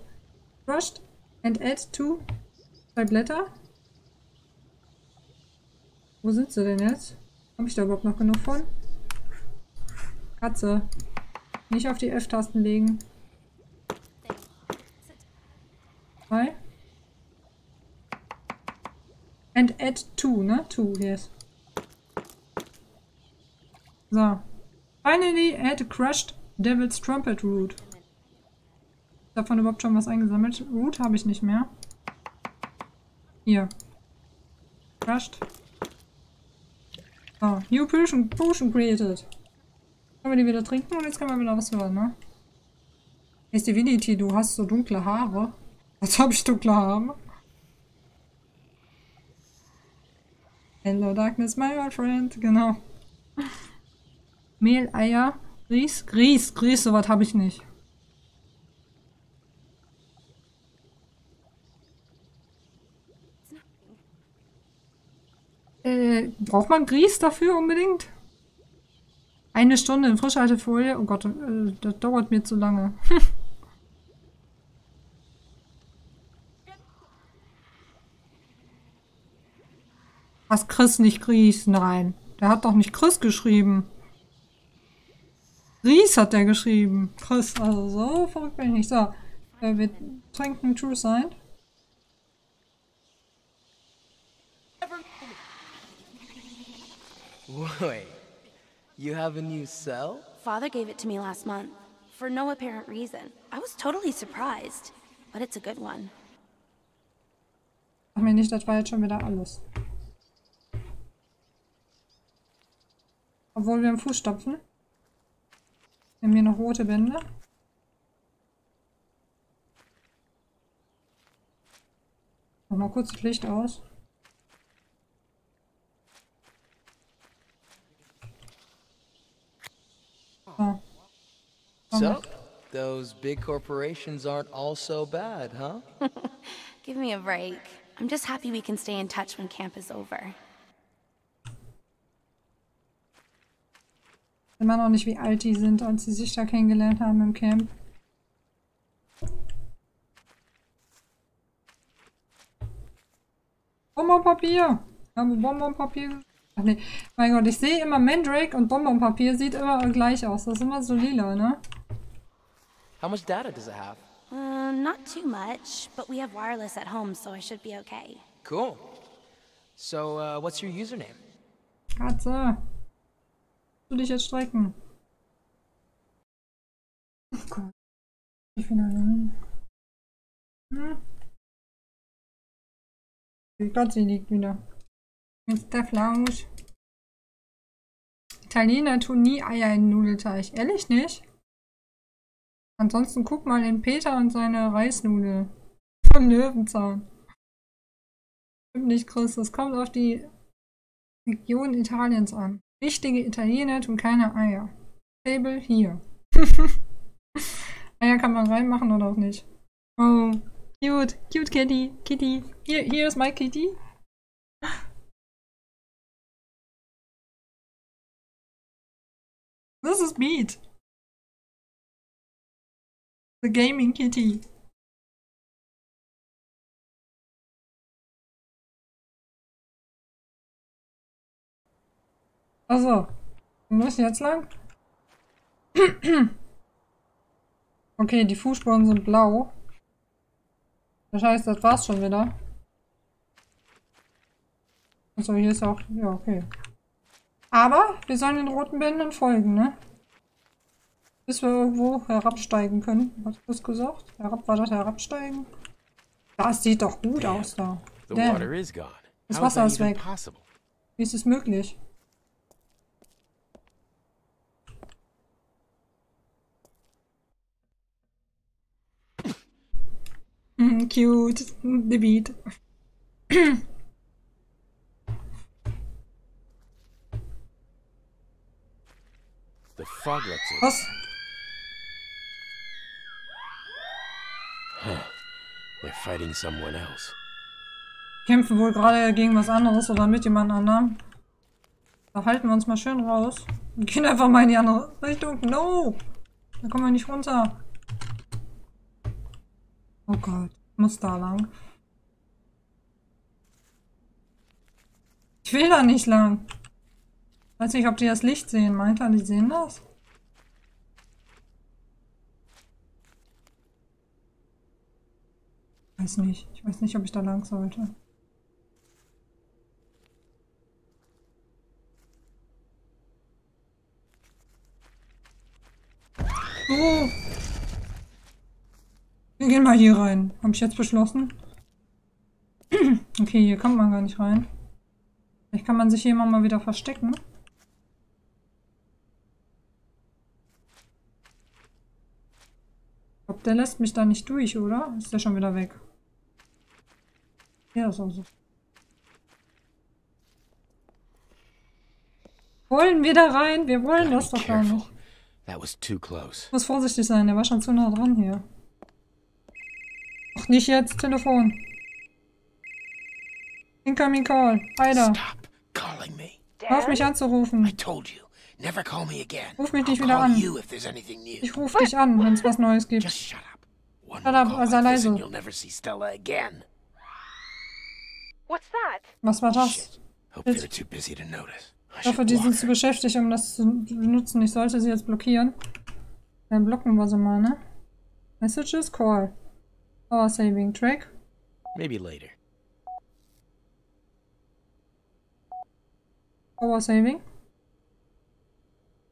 Crushed. And add two. Zwei Blätter. Wo sind sie denn jetzt? Habe ich da überhaupt noch genug von? Katze. Nicht auf die F-Tasten legen. Zwei. And add two, ne? Two, yes. So. Finally add crushed Devil's Trumpet Root. Davon überhaupt schon was eingesammelt? Root habe ich nicht mehr. Hier. Crushed. So. New Potion, Potion created. Können wir die wieder trinken und jetzt können wir wieder was hören, ne? Ist Divinity, du hast so dunkle Haare. Als habe ich dunkle Haare. Hello Darkness, my old friend. Genau. Mehl, Eier, Grieß. Grieß, Grieß, sowas habe ich nicht. Äh, braucht man Grieß dafür unbedingt? Eine Stunde in Frischhaltefolie? Oh Gott, äh, das dauert mir zu lange. Was Chris nicht Gries? Nein. Der hat doch nicht Chris geschrieben. Ries hat der geschrieben. Chris, also so verrückt bin ich nicht. So, äh, wir trinken True Sight. Wait, you have a new cell? Father gave it to me last month, for no apparent reason. I was totally surprised, but it's a good one. Ach mir nicht, das war jetzt schon wieder alles. Obwohl wir im Fußstapfen. Wir haben hier noch rote Bänder. Mach mal kurz das Licht aus. So, those big corporations aren't all so bad, huh? Give me a break. I'm just happy we can stay in touch when camp is over. Immer noch nicht, wie alt die sind, als sie sich da kennengelernt haben im Camp. Bonbonpapier! Ich habe Bonbonpapier. Ach nee, mein Gott, ich sehe immer Mandrake und Bonbonpapier sieht immer gleich aus. Das ist immer so lila, ne? How much data does it have? Uh, not too much, but we have wireless at home, so I should be okay. Cool. So, uh, what's your username? Katze. Du dich jetzt strecken. Oh Gott. Ich bin allein. Hm? Oh Gott, liegt wieder. Jetzt der Flausch. Italiener tun nie Eier in Nudelteig. Ehrlich nicht? Ansonsten guck mal in Peter und seine Reisnudel. Von Löwenzahn. Stimmt nicht, Chris. Das kommt auf die Region Italiens an. Richtige Italiener tun keine Eier. Table hier. Eier kann man reinmachen oder auch nicht. Oh, cute. Cute Kitty. Kitty. Here, here's my kitty. This is Beat. The gaming kitty. Also, muss ich jetzt lang? okay, die Fußspuren sind blau. Das heißt, das war's schon wieder. Also hier ist auch... Ja, okay. Aber wir sollen den roten Bändern folgen, ne? Bis wir irgendwo herabsteigen können. Was hast du gesagt? Herab, war das herabsteigen? Das sieht doch gut aus da. The Damn. water is gone. Das Wasser ist weg. possible? Wie ist es möglich? Mm, cute. The beat. Was? Huh. They're fighting someone else. Kämpfen wohl gerade gegen was anderes oder mit jemand anderem. Da halten wir uns mal schön raus. Und gehen einfach mal in die andere Richtung. No! Da kommen wir nicht runter. Oh Gott. Muss da lang. Ich will da nicht lang. Weiß nicht, ob die das Licht sehen. Meint er, die sehen das? Weiß nicht. Ich weiß nicht, ob ich da lang sollte. Oh. Wir gehen mal hier rein. Habe ich jetzt beschlossen. okay, hier kommt man gar nicht rein. Vielleicht kann man sich hier immer mal wieder verstecken. Ich glaube, der lässt mich da nicht durch, oder? Ist der schon wieder weg? Ja, ist auch so. Wollen wir da rein? Wir wollen das doch gar nicht. That was too close. Ich muss vorsichtig sein, der war schon zu nah dran hier. Ach, nicht jetzt, Telefon. Incoming Call. Weiter. Calling me. Hör auf mich anzurufen. I told you. Never call me again. Ruf mich nicht wieder an. you if there's anything new. Ich rufe dich an, wenn es was Neues gibt. Just shut up. One Shut up, call sei leise. you'll never see Stella again. What's that? Was war das? Hope they're too busy to notice. I Ich hoffe, should die sind zu beschäftigt, um das zu benutzen. Ich sollte sie jetzt blockieren. Dann blocken wir sie mal, ne? Messages, Call. Power Saving Track. Maybe later. Power Saving.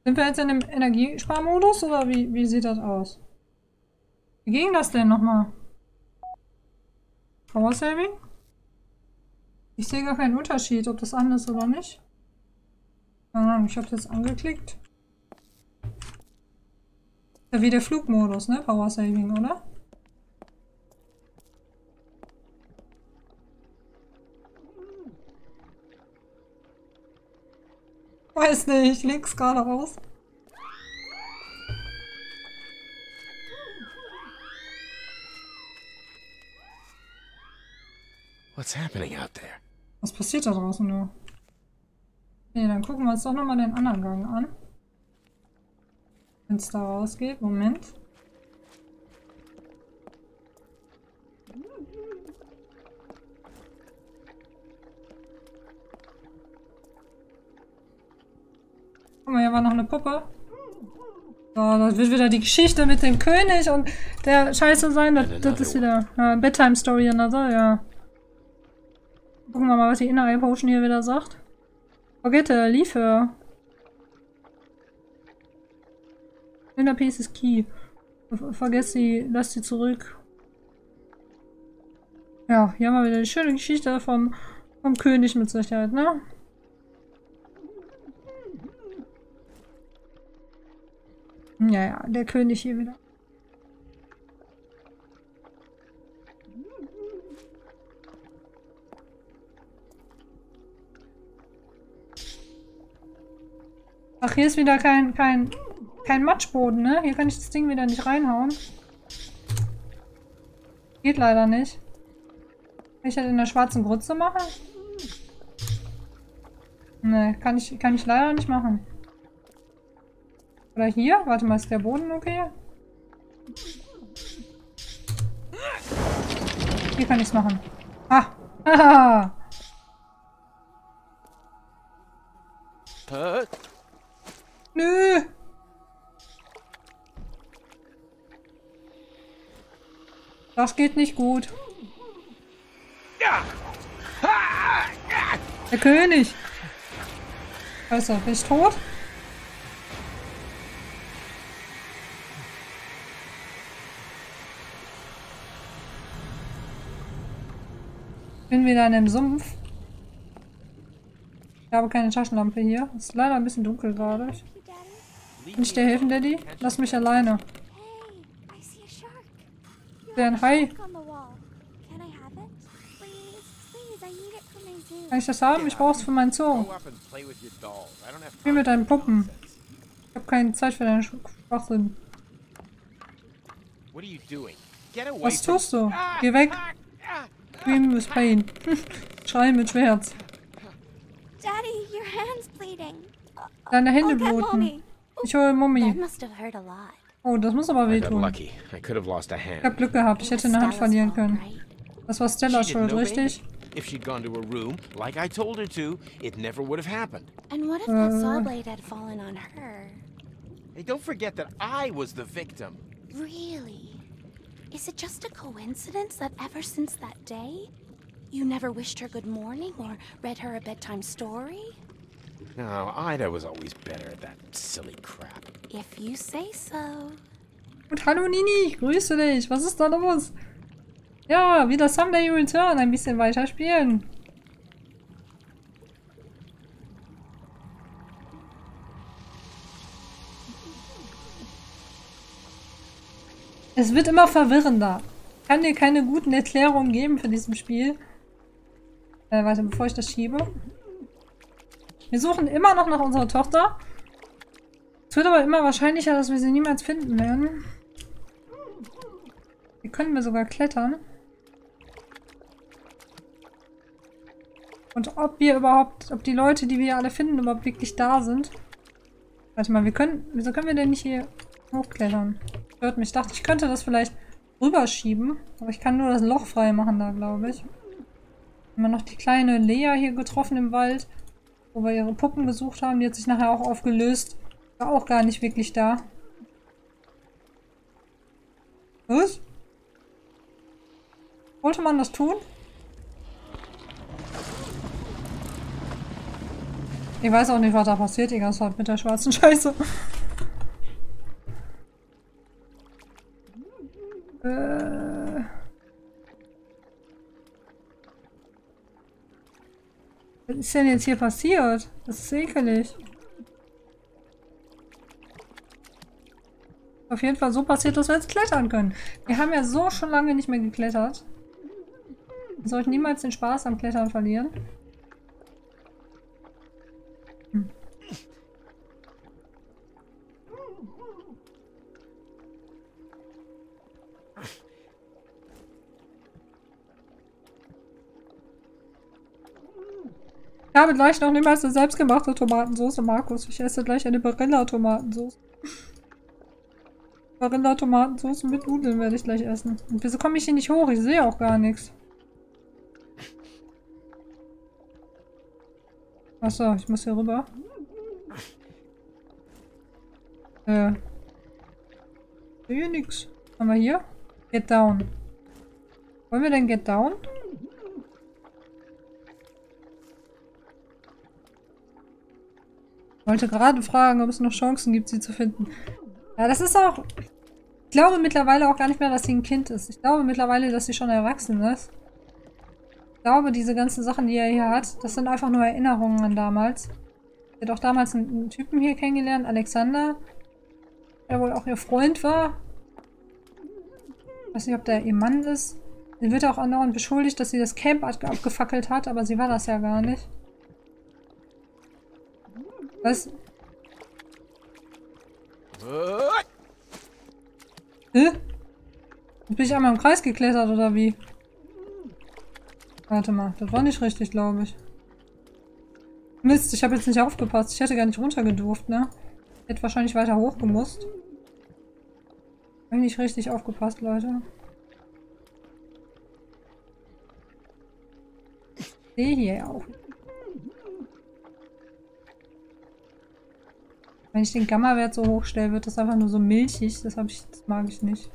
Sind wir jetzt in dem Energiesparmodus oder wie, wie sieht das aus? Wie ging das denn nochmal? Power Saving? Ich sehe gar keinen Unterschied, ob das an ist oder nicht. Keine Ahnung, ich habe jetzt angeklickt. Ja wie der Flugmodus, ne? Power Saving, oder? Weiß nicht, links gerade raus. What's happening out there? Was passiert da draußen nur? Okay, dann gucken wir uns doch nochmal den anderen Gang an. Wenn es da rausgeht. Moment. Guck mal, hier war noch eine Puppe. So, das wird wieder die Geschichte mit dem König und der Scheiße sein. Das, das ist wieder äh, Bedtime Story another, ja. Gucken wir mal, was die Inner Eye Potion hier wieder sagt. Forget her, leave her. Inner Piece is key. Ver vergesst sie, lasst sie zurück. Ja, hier haben wir wieder die schöne Geschichte vom, vom König mit Sicherheit, ne? Ja, ja, der König hier wieder. Ach, hier ist wieder kein, kein, kein Matschboden, ne? Hier kann ich das Ding wieder nicht reinhauen. Geht leider nicht. Kann ich das in der schwarzen Grütze machen? Ne, kann ich, kann ich leider nicht machen. Oder hier? Warte mal, ist der Boden okay? Hier kann ich es machen. Ah! Haha! Nö! Das geht nicht gut. Der König! Scheiße, bin ich tot? Bin wieder in dem Sumpf. Ich habe keine Taschenlampe hier. Ist leider ein bisschen dunkel gerade. Kann ich dir helfen, Daddy? Lass mich alleine. Der ein Hai. Kann ich das haben? Ich brauche es für meinen Zoo. Spiel mit deinen Puppen. Ich habe keine Zeit für deinen Schwachsinn. Was tust du? Geh weg. Scream with pain. Schrei mit Schmerz. Daddy, your hand's bleeding. Deine Hände bluten. Mommy. Ich hole Mummi. Must have hurt a lot. Oh, das muss aber I got wehtun. lucky. I could have lost a Ich hand. hab Glück gehabt. Ich hätte eine Hand verlieren können. Das war Stellas She Schuld, know, richtig? If she'd gone to her room, like I told her to, it never would have happened. And what if that saw Uh. blade had fallen on her? Hey, don't forget that I was the victim. Really? Is it just a coincidence that ever since that day, you never wished her good morning or read her a bedtime story? No, Ida was always better at that silly crap. If you say so. Und hallo Nini, ich grüße dich. Was ist da los? Ja, wieder Someday You Return. Ein bisschen weiter spielen. Es wird immer verwirrender. Ich kann dir keine guten Erklärungen geben für diesem Spiel. Äh, warte, bevor ich das schiebe. Wir suchen immer noch nach unserer Tochter. Es wird aber immer wahrscheinlicher, dass wir sie niemals finden werden. Hier können wir sogar klettern. Und ob wir überhaupt, ob die Leute, die wir alle finden, überhaupt wirklich da sind. Warte mal, wir können, wieso können wir denn nicht hier hochklettern? Stört mich. Ich dachte, ich könnte das vielleicht rüberschieben. Aber ich kann nur das Loch frei machen da, glaube ich. Wir noch die kleine Lea hier getroffen im Wald, wo wir ihre Puppen besucht haben. Die hat sich nachher auch aufgelöst. War auch gar nicht wirklich da. Was? Wollte man das tun? Ich weiß auch nicht, was da passiert die ganze Zeit mit der schwarzen Scheiße. Äh. Was ist denn jetzt hier passiert? Das ist ekelig. Auf jeden Fall so passiert, dass wir jetzt klettern können. Wir haben ja so schon lange nicht mehr geklettert. Wir sollten niemals den Spaß am Klettern verlieren. Ich habe gleich noch niemals eine selbstgemachte Tomatensauce, Markus. Ich esse gleich eine Barilla-Tomatensauce. Barilla Tomatensauce mit Nudeln werde ich gleich essen. Und wieso komme ich hier nicht hoch? Ich sehe auch gar nichts. Achso, ich muss hier rüber. Äh. Hier nix. Haben wir hier? Get down. Wollen wir denn get down? Wollte gerade fragen, ob es noch Chancen gibt, sie zu finden. Ja, das ist auch... Ich glaube mittlerweile auch gar nicht mehr, dass sie ein Kind ist. Ich glaube mittlerweile, dass sie schon erwachsen ist. Ich glaube, diese ganzen Sachen, die er hier hat, das sind einfach nur Erinnerungen an damals. Sie hat auch damals einen, einen Typen hier kennengelernt, Alexander. Der wohl auch ihr Freund war. Ich weiß nicht, ob der ihr Mann ist. Sie wird auch andauernd beschuldigt, dass sie das Camp abgefackelt hat, aber sie war das ja gar nicht. Was? Hä? Jetzt bin ich einmal im Kreis geklettert, oder wie? Warte mal, das war nicht richtig, glaube ich. Mist, ich habe jetzt nicht aufgepasst. Ich hätte gar nicht runtergedurft, ne? Ich hätte wahrscheinlich weiter hoch gemusst. Ich nicht richtig aufgepasst, Leute. Ich sehe hier auch. Wenn ich den Gamma-Wert so hoch stelle, wird das einfach nur so milchig. Das, ich, das mag ich nicht.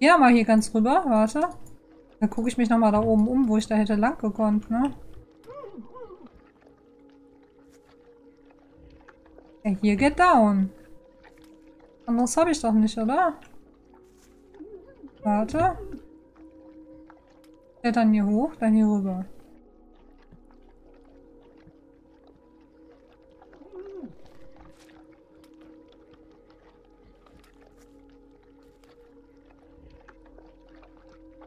Ja, mal hier ganz rüber. Warte. Dann gucke ich mich nochmal da oben um, wo ich da hätte lang gekonnt, ne? Ja, hier geht down. Anderes habe ich doch nicht, oder? Warte. Klettern hier hoch, dann hier rüber.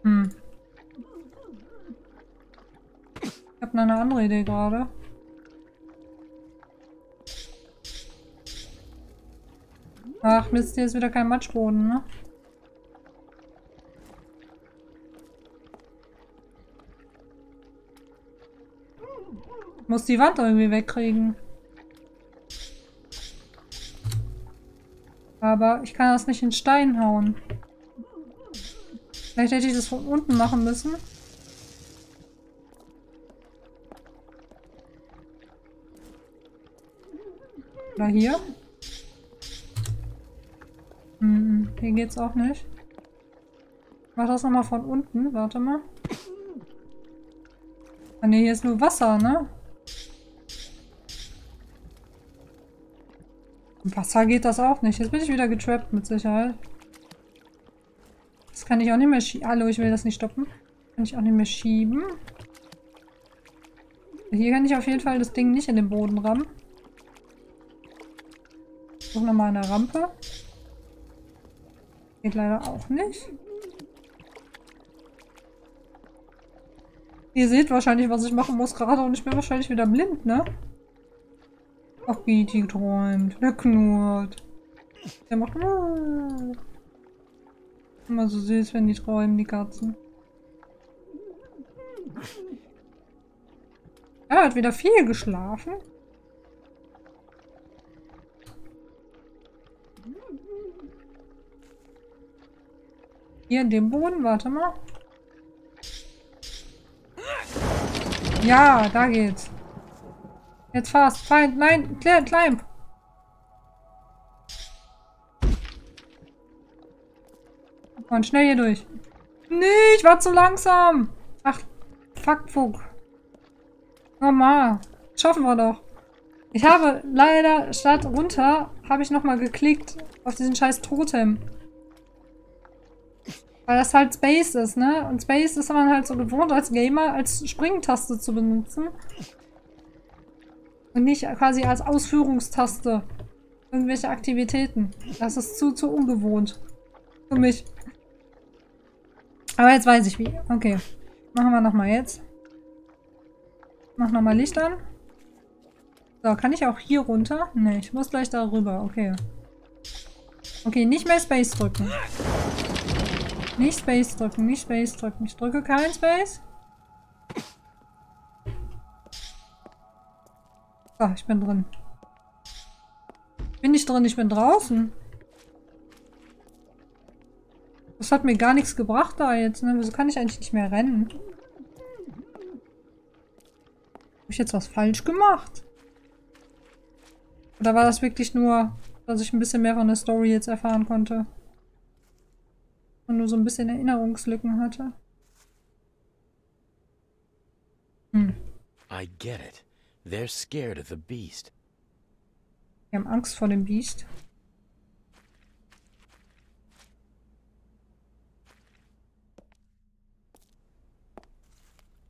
Hm. Ich habe noch eine andere Idee gerade. Ach Mist, hier ist wieder kein Matschboden, ne? Ich muss die Wand irgendwie wegkriegen. Aber ich kann das nicht in Stein hauen. Vielleicht hätte ich das von unten machen müssen. Oder hier? Hm, hier geht's auch nicht. Mach das nochmal von unten. Warte mal. Ah ne, hier ist nur Wasser, ne? Im Wasser geht das auch nicht. Jetzt bin ich wieder getrappt mit Sicherheit kann ich auch nicht mehr schieben. Hallo, ich will das nicht stoppen. Kann ich auch nicht mehr schieben. Hier kann ich auf jeden Fall das Ding nicht in den Boden rammen. Suche nochmal eine Rampe. Geht leider auch nicht. Ihr seht wahrscheinlich, was ich machen muss gerade und ich bin wahrscheinlich wieder blind, ne? Ach, Beatty träumt. Der knurrt. Der macht... Immer so süß, wenn die träumen, die Katzen. Er hat wieder viel geschlafen. Hier in dem Boden, warte mal. Ja, da geht's. Jetzt fast. Feind, nein, climb. Und schnell hier durch. Nee, ich war zu langsam. Ach, fuck, fuck. Nochmal. Schaffen wir doch. Ich habe leider statt runter, habe ich nochmal geklickt auf diesen scheiß Totem. Weil das halt Space ist, ne? Und Space ist man halt so gewohnt als Gamer als Springtaste zu benutzen. Und nicht quasi als Ausführungstaste. Irgendwelche Aktivitäten. Das ist zu, zu ungewohnt. Für mich. Aber jetzt weiß ich wie. Okay. Machen wir nochmal jetzt. Mach nochmal Licht an. So, kann ich auch hier runter? Ne, ich muss gleich da rüber. Okay. Okay, nicht mehr Space drücken. Nicht Space drücken, nicht Space drücken. Ich drücke kein Space. So, ich bin drin. Bin ich drin, ich bin draußen. Das hat mir gar nichts gebracht da jetzt, ne? Wieso kann ich eigentlich nicht mehr rennen? Habe ich jetzt was falsch gemacht? Oder war das wirklich nur, dass ich ein bisschen mehr von der Story jetzt erfahren konnte? Und nur so ein bisschen Erinnerungslücken hatte? Hm. I get it. They're scared of the beast. Wir haben Angst vor dem Biest.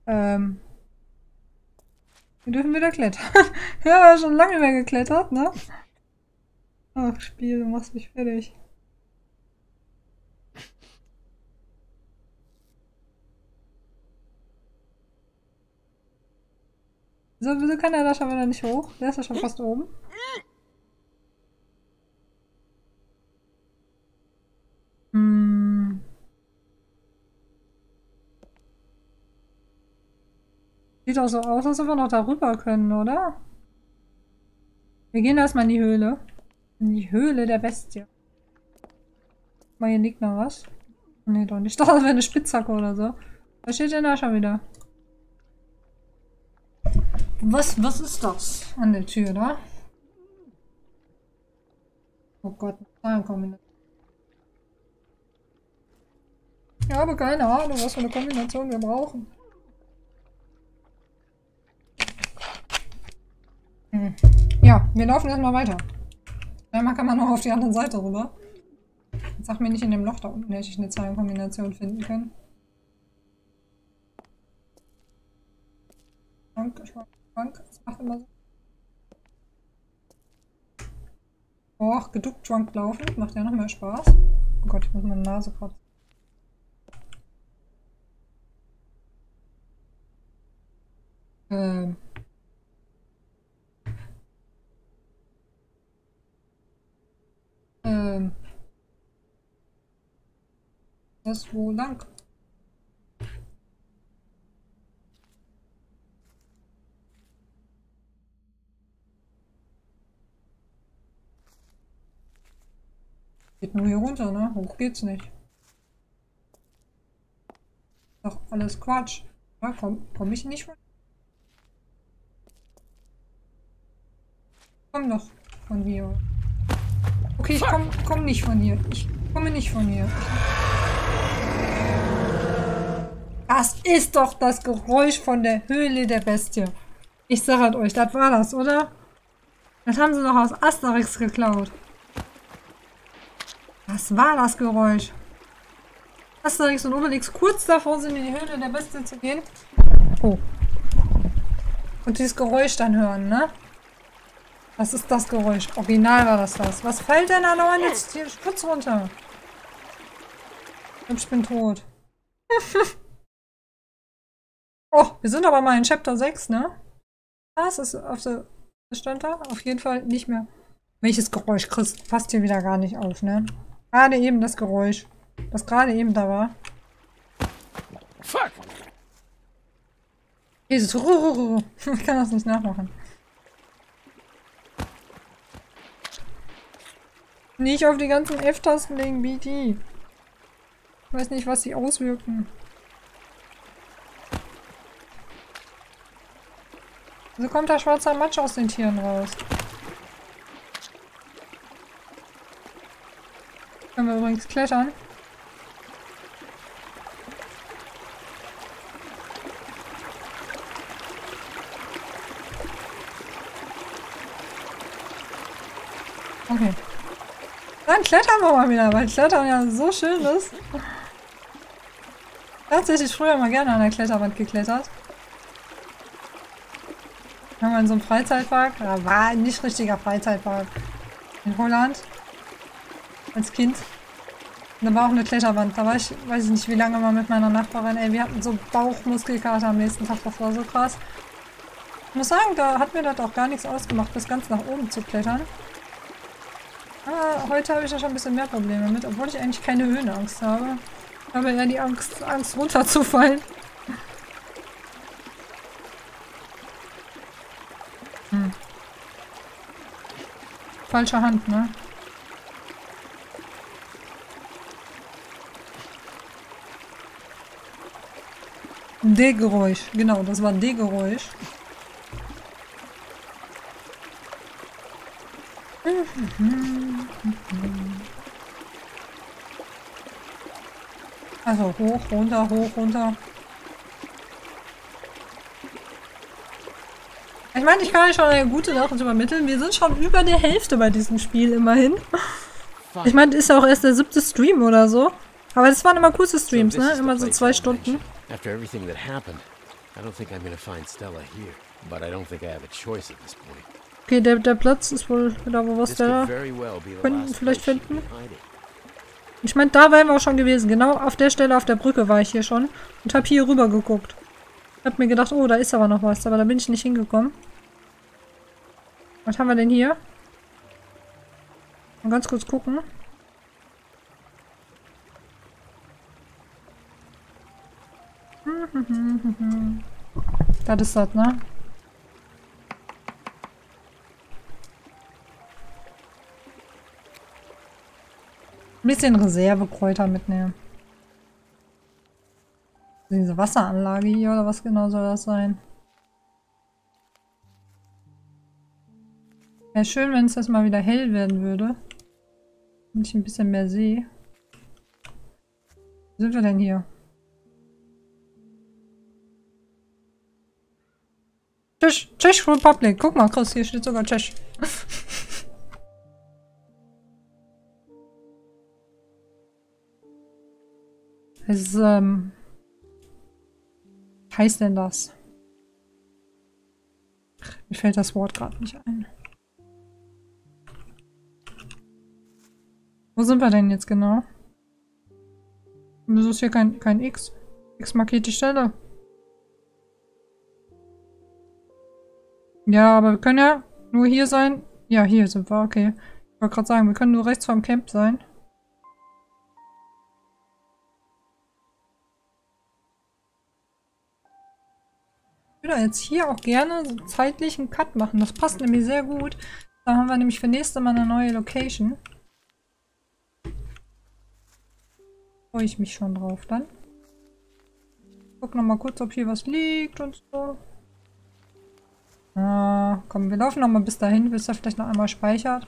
Ähm. Wir dürfen wieder klettern. ja, schon lange mehr geklettert, ne? Ach, Spiel, du machst mich fertig. So, wieso kann er da schon wieder nicht hoch? Der ist ja schon fast oben. Sieht auch so aus, als ob wir noch darüber können, oder? Wir gehen erstmal in die Höhle. In die Höhle der Bestie. Mal hier liegt noch was. Nee, doch nicht. Ich das wäre eine Spitzhacke oder so. Was steht denn da schon wieder? Was, was ist das an der Tür da? Oh Gott, Zahlenkombination. Ich habe keine Ahnung, was für eine Kombination wir brauchen. Hm. Ja, wir laufen erstmal weiter. Einmal kann man noch auf die andere Seite rüber. Jetzt sag mir nicht in dem Loch da unten hätte ich eine Zahlenkombination finden können. Ich war krank. Das macht immer so. Och, geduckt drunk laufen. Macht ja noch mehr Spaß. Oh Gott, ich muss meine Nase kratzen. Ähm. Ähm. Das wo lang? Geht nur hier runter, ne? Hoch geht's nicht. Doch alles Quatsch. Ja, komm, komm ich nicht von. Komm doch von hier. Okay, ich komm, komm nicht von hier. Ich komme nicht von hier. Das ist doch das Geräusch von der Höhle der Bestie. Ich sag halt euch, das war das, oder? Das haben sie noch aus Asterix geklaut. Was war das Geräusch? Asterix und Obelix kurz davor sind, in die Höhle der Bestie zu gehen. Oh. Und dieses Geräusch dann hören, ne? Was ist das Geräusch? Original war das was. Was fällt denn da noch an jetzt hier Spitz runter? Ich bin tot. oh, wir sind aber mal in Chapter 6, ne? Was ist auf der... Stand da? Auf jeden Fall nicht mehr. Welches Geräusch? Chris passt hier wieder gar nicht auf, ne? Gerade eben das Geräusch. Das gerade eben da war. Fuck! Jesus. Ich kann das nicht nachmachen. Nicht auf die ganzen F-Tasten legen, BT. Ich weiß nicht, was sie auswirken. So kommt da schwarzer Matsch aus den Tieren raus. Können wir übrigens klettern. Okay. Dann klettern wir mal wieder, weil Klettern ja so schön ist. Tatsächlich früher mal gerne an der Kletterwand geklettert. Haben wir in so einem Freizeitpark, da war ein nicht richtiger Freizeitpark in Holland als Kind. Und da war auch eine Kletterwand. Da war ich, weiß ich nicht wie lange mal mit meiner Nachbarin. Ey, wir hatten so Bauchmuskelkater am nächsten Tag. Das war so krass. Ich muss sagen, da hat mir das auch gar nichts ausgemacht, bis ganz nach oben zu klettern. Aber heute habe ich da schon ein bisschen mehr Probleme mit, obwohl ich eigentlich keine Höhenangst habe. Habe eher die Angst, Angst runterzufallen. Hm. Falsche Hand, ne? D-Geräusch, genau, das war D-Geräusch. Also hoch, runter, hoch, runter. Ich meine, ich kann euch schon eine gute Nachricht übermitteln. Wir sind schon über der Hälfte bei diesem Spiel immerhin. Ich meine, ist ja auch erst der siebte Stream oder so. Aber das waren immer kurze Streams, So ne? Immer so zwei Stunden. After everything that happened, I don't think I'm gonna find Stella here. But I don't think I have a choice at this point. Okay, der, der Platz ist wohl da, wo be the Könnten vielleicht finden. Ich meine, da wären wir auch schon gewesen. Genau auf der Stelle auf der Brücke war ich hier schon. Und habe hier rüber geguckt. Hab mir gedacht, oh, da ist aber noch was. Aber da bin ich nicht hingekommen. Was haben wir denn hier? Mal ganz kurz gucken. Das ist das, ne? Ein bisschen Reservekräuter mitnehmen. Diese Wasseranlage hier oder was genau soll das sein? Wäre schön, wenn es jetzt mal wieder hell werden würde. Und ich ein bisschen mehr sehe. Wo sind wir denn hier? Tschech, Czech Republic. Guck mal, Chris, hier steht sogar Tschech. Es ähm... Heißt denn das? Mir fällt das Wort gerade nicht ein. Wo sind wir denn jetzt genau? Wieso ist hier kein, kein X? X markiert die Stelle. Ja, aber wir können ja nur hier sein. Ja, hier sind wir, okay. Ich wollte gerade sagen, wir können nur rechts vom Camp sein. Würde jetzt hier auch gerne so zeitlich einen Cut machen. Das passt nämlich sehr gut. Da haben wir nämlich für nächste Mal eine neue Location. Freue ich mich schon drauf dann. Guck noch mal kurz, ob hier was liegt und so. Ah, komm, wir laufen noch mal bis dahin, bis er vielleicht noch einmal speichert.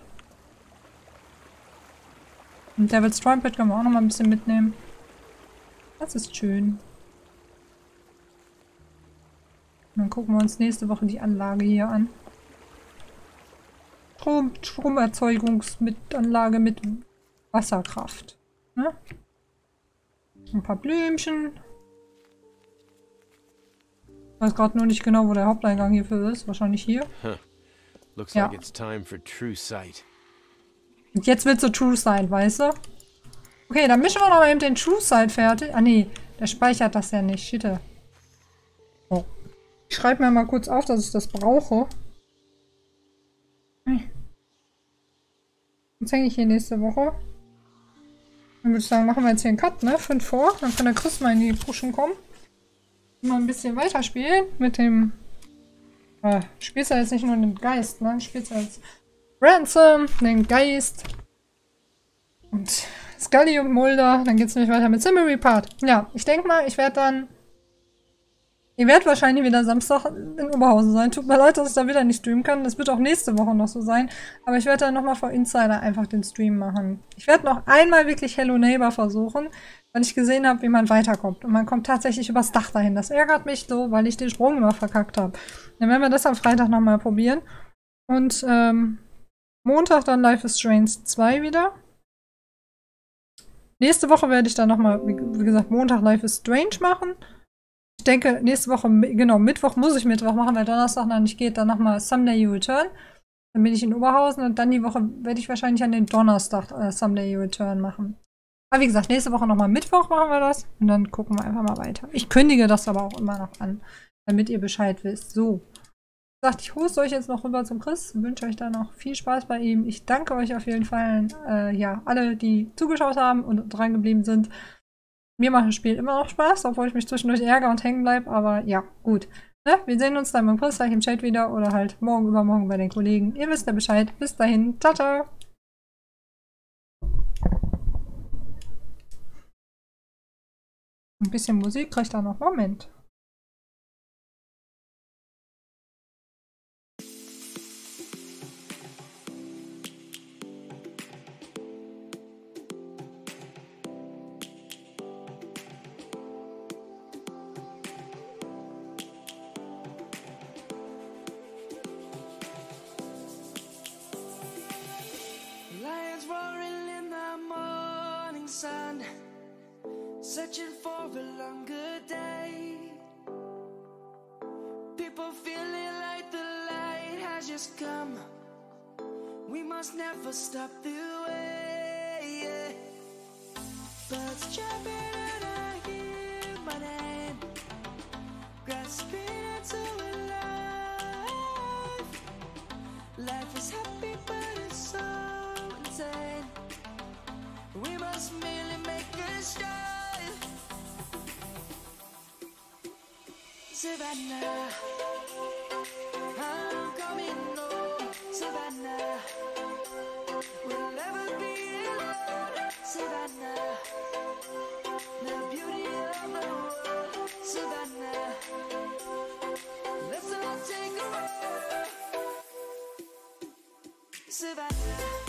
Und Devil's Trumpet können wir auch noch mal ein bisschen mitnehmen. Das ist schön. Und dann gucken wir uns nächste Woche die Anlage hier an. Strom, Stromerzeugungsanlage mit Wasserkraft. Ne? Ein paar Blümchen. Ich weiß gerade nur nicht genau, wo der Haupteingang hierfür ist. Wahrscheinlich hier. Looks Ja. like it's time for true sight. Und jetzt wird so True Side, weißt du? Okay, dann mischen wir noch mal eben den True Side fertig. Ah nee, der speichert das ja nicht. Shit. Ich schreibe mir mal kurz auf, dass ich das brauche. Hm. Jetzt hänge ich hier nächste Woche. Dann würde ich sagen, machen wir jetzt hier einen Cut, ne? 5 vor. Dann kann der Chris mal in die Pushen kommen. Mal ein bisschen weiterspielen mit dem... Äh, spielst ja jetzt nicht nur den Geist, ne? Spielst ja jetzt Ransom, den Geist. Und Scully und Mulder. Dann geht's nämlich weiter mit Summary Part. Ja, ich denke mal, ich werde dann... Ihr werdet wahrscheinlich wieder Samstag in Oberhausen sein. Tut mir leid, dass ich da wieder nicht streamen kann. Das wird auch nächste Woche noch so sein. Aber ich werde dann nochmal vor Insider einfach den Stream machen. Ich werde noch einmal wirklich Hello Neighbor versuchen, weil ich gesehen habe, wie man weiterkommt. Und man kommt tatsächlich übers Dach dahin. Das ärgert mich so, weil ich den Sprung immer verkackt habe. Dann werden wir das am Freitag nochmal probieren. Und ähm, Montag dann Life is Strange 2 wieder. Nächste Woche werde ich dann nochmal, wie, wie gesagt, Montag Life is Strange machen. Ich denke, nächste Woche, genau, Mittwoch muss ich Mittwoch machen, weil Donnerstag noch nicht geht. Dann nochmal Someday You Return. Dann bin ich in Oberhausen und dann die Woche werde ich wahrscheinlich an den Donnerstag äh, Someday You Return machen. Aber wie gesagt, nächste Woche nochmal Mittwoch machen wir das und dann gucken wir einfach mal weiter. Ich kündige das aber auch immer noch an, damit ihr Bescheid wisst. So. Gesagt, ich hoste euch jetzt noch rüber zum Chris. Wünsche euch da noch viel Spaß bei ihm. Ich danke euch auf jeden Fall, äh, ja, alle, die zugeschaut haben und dran geblieben sind. Mir macht das Spiel immer noch Spaß, obwohl ich mich zwischendurch ärgere und hängen bleibe. Aber ja, gut. Ne? Wir sehen uns dann im Kurs gleich im Chat wieder oder halt morgen übermorgen bei den Kollegen. Ihr wisst ja Bescheid. Bis dahin. Ciao, ciao. Ein bisschen Musik kriegt er noch. Moment. Sun, searching for a longer day. People feeling like the light has just come. We must never stop the way. yeah. Birds chirping and I hear my name, grasping into life. Life is happy, We must make I'm coming home. We'll never be alone. The beauty of the world. Savannah, let's all take a ride. Savannah.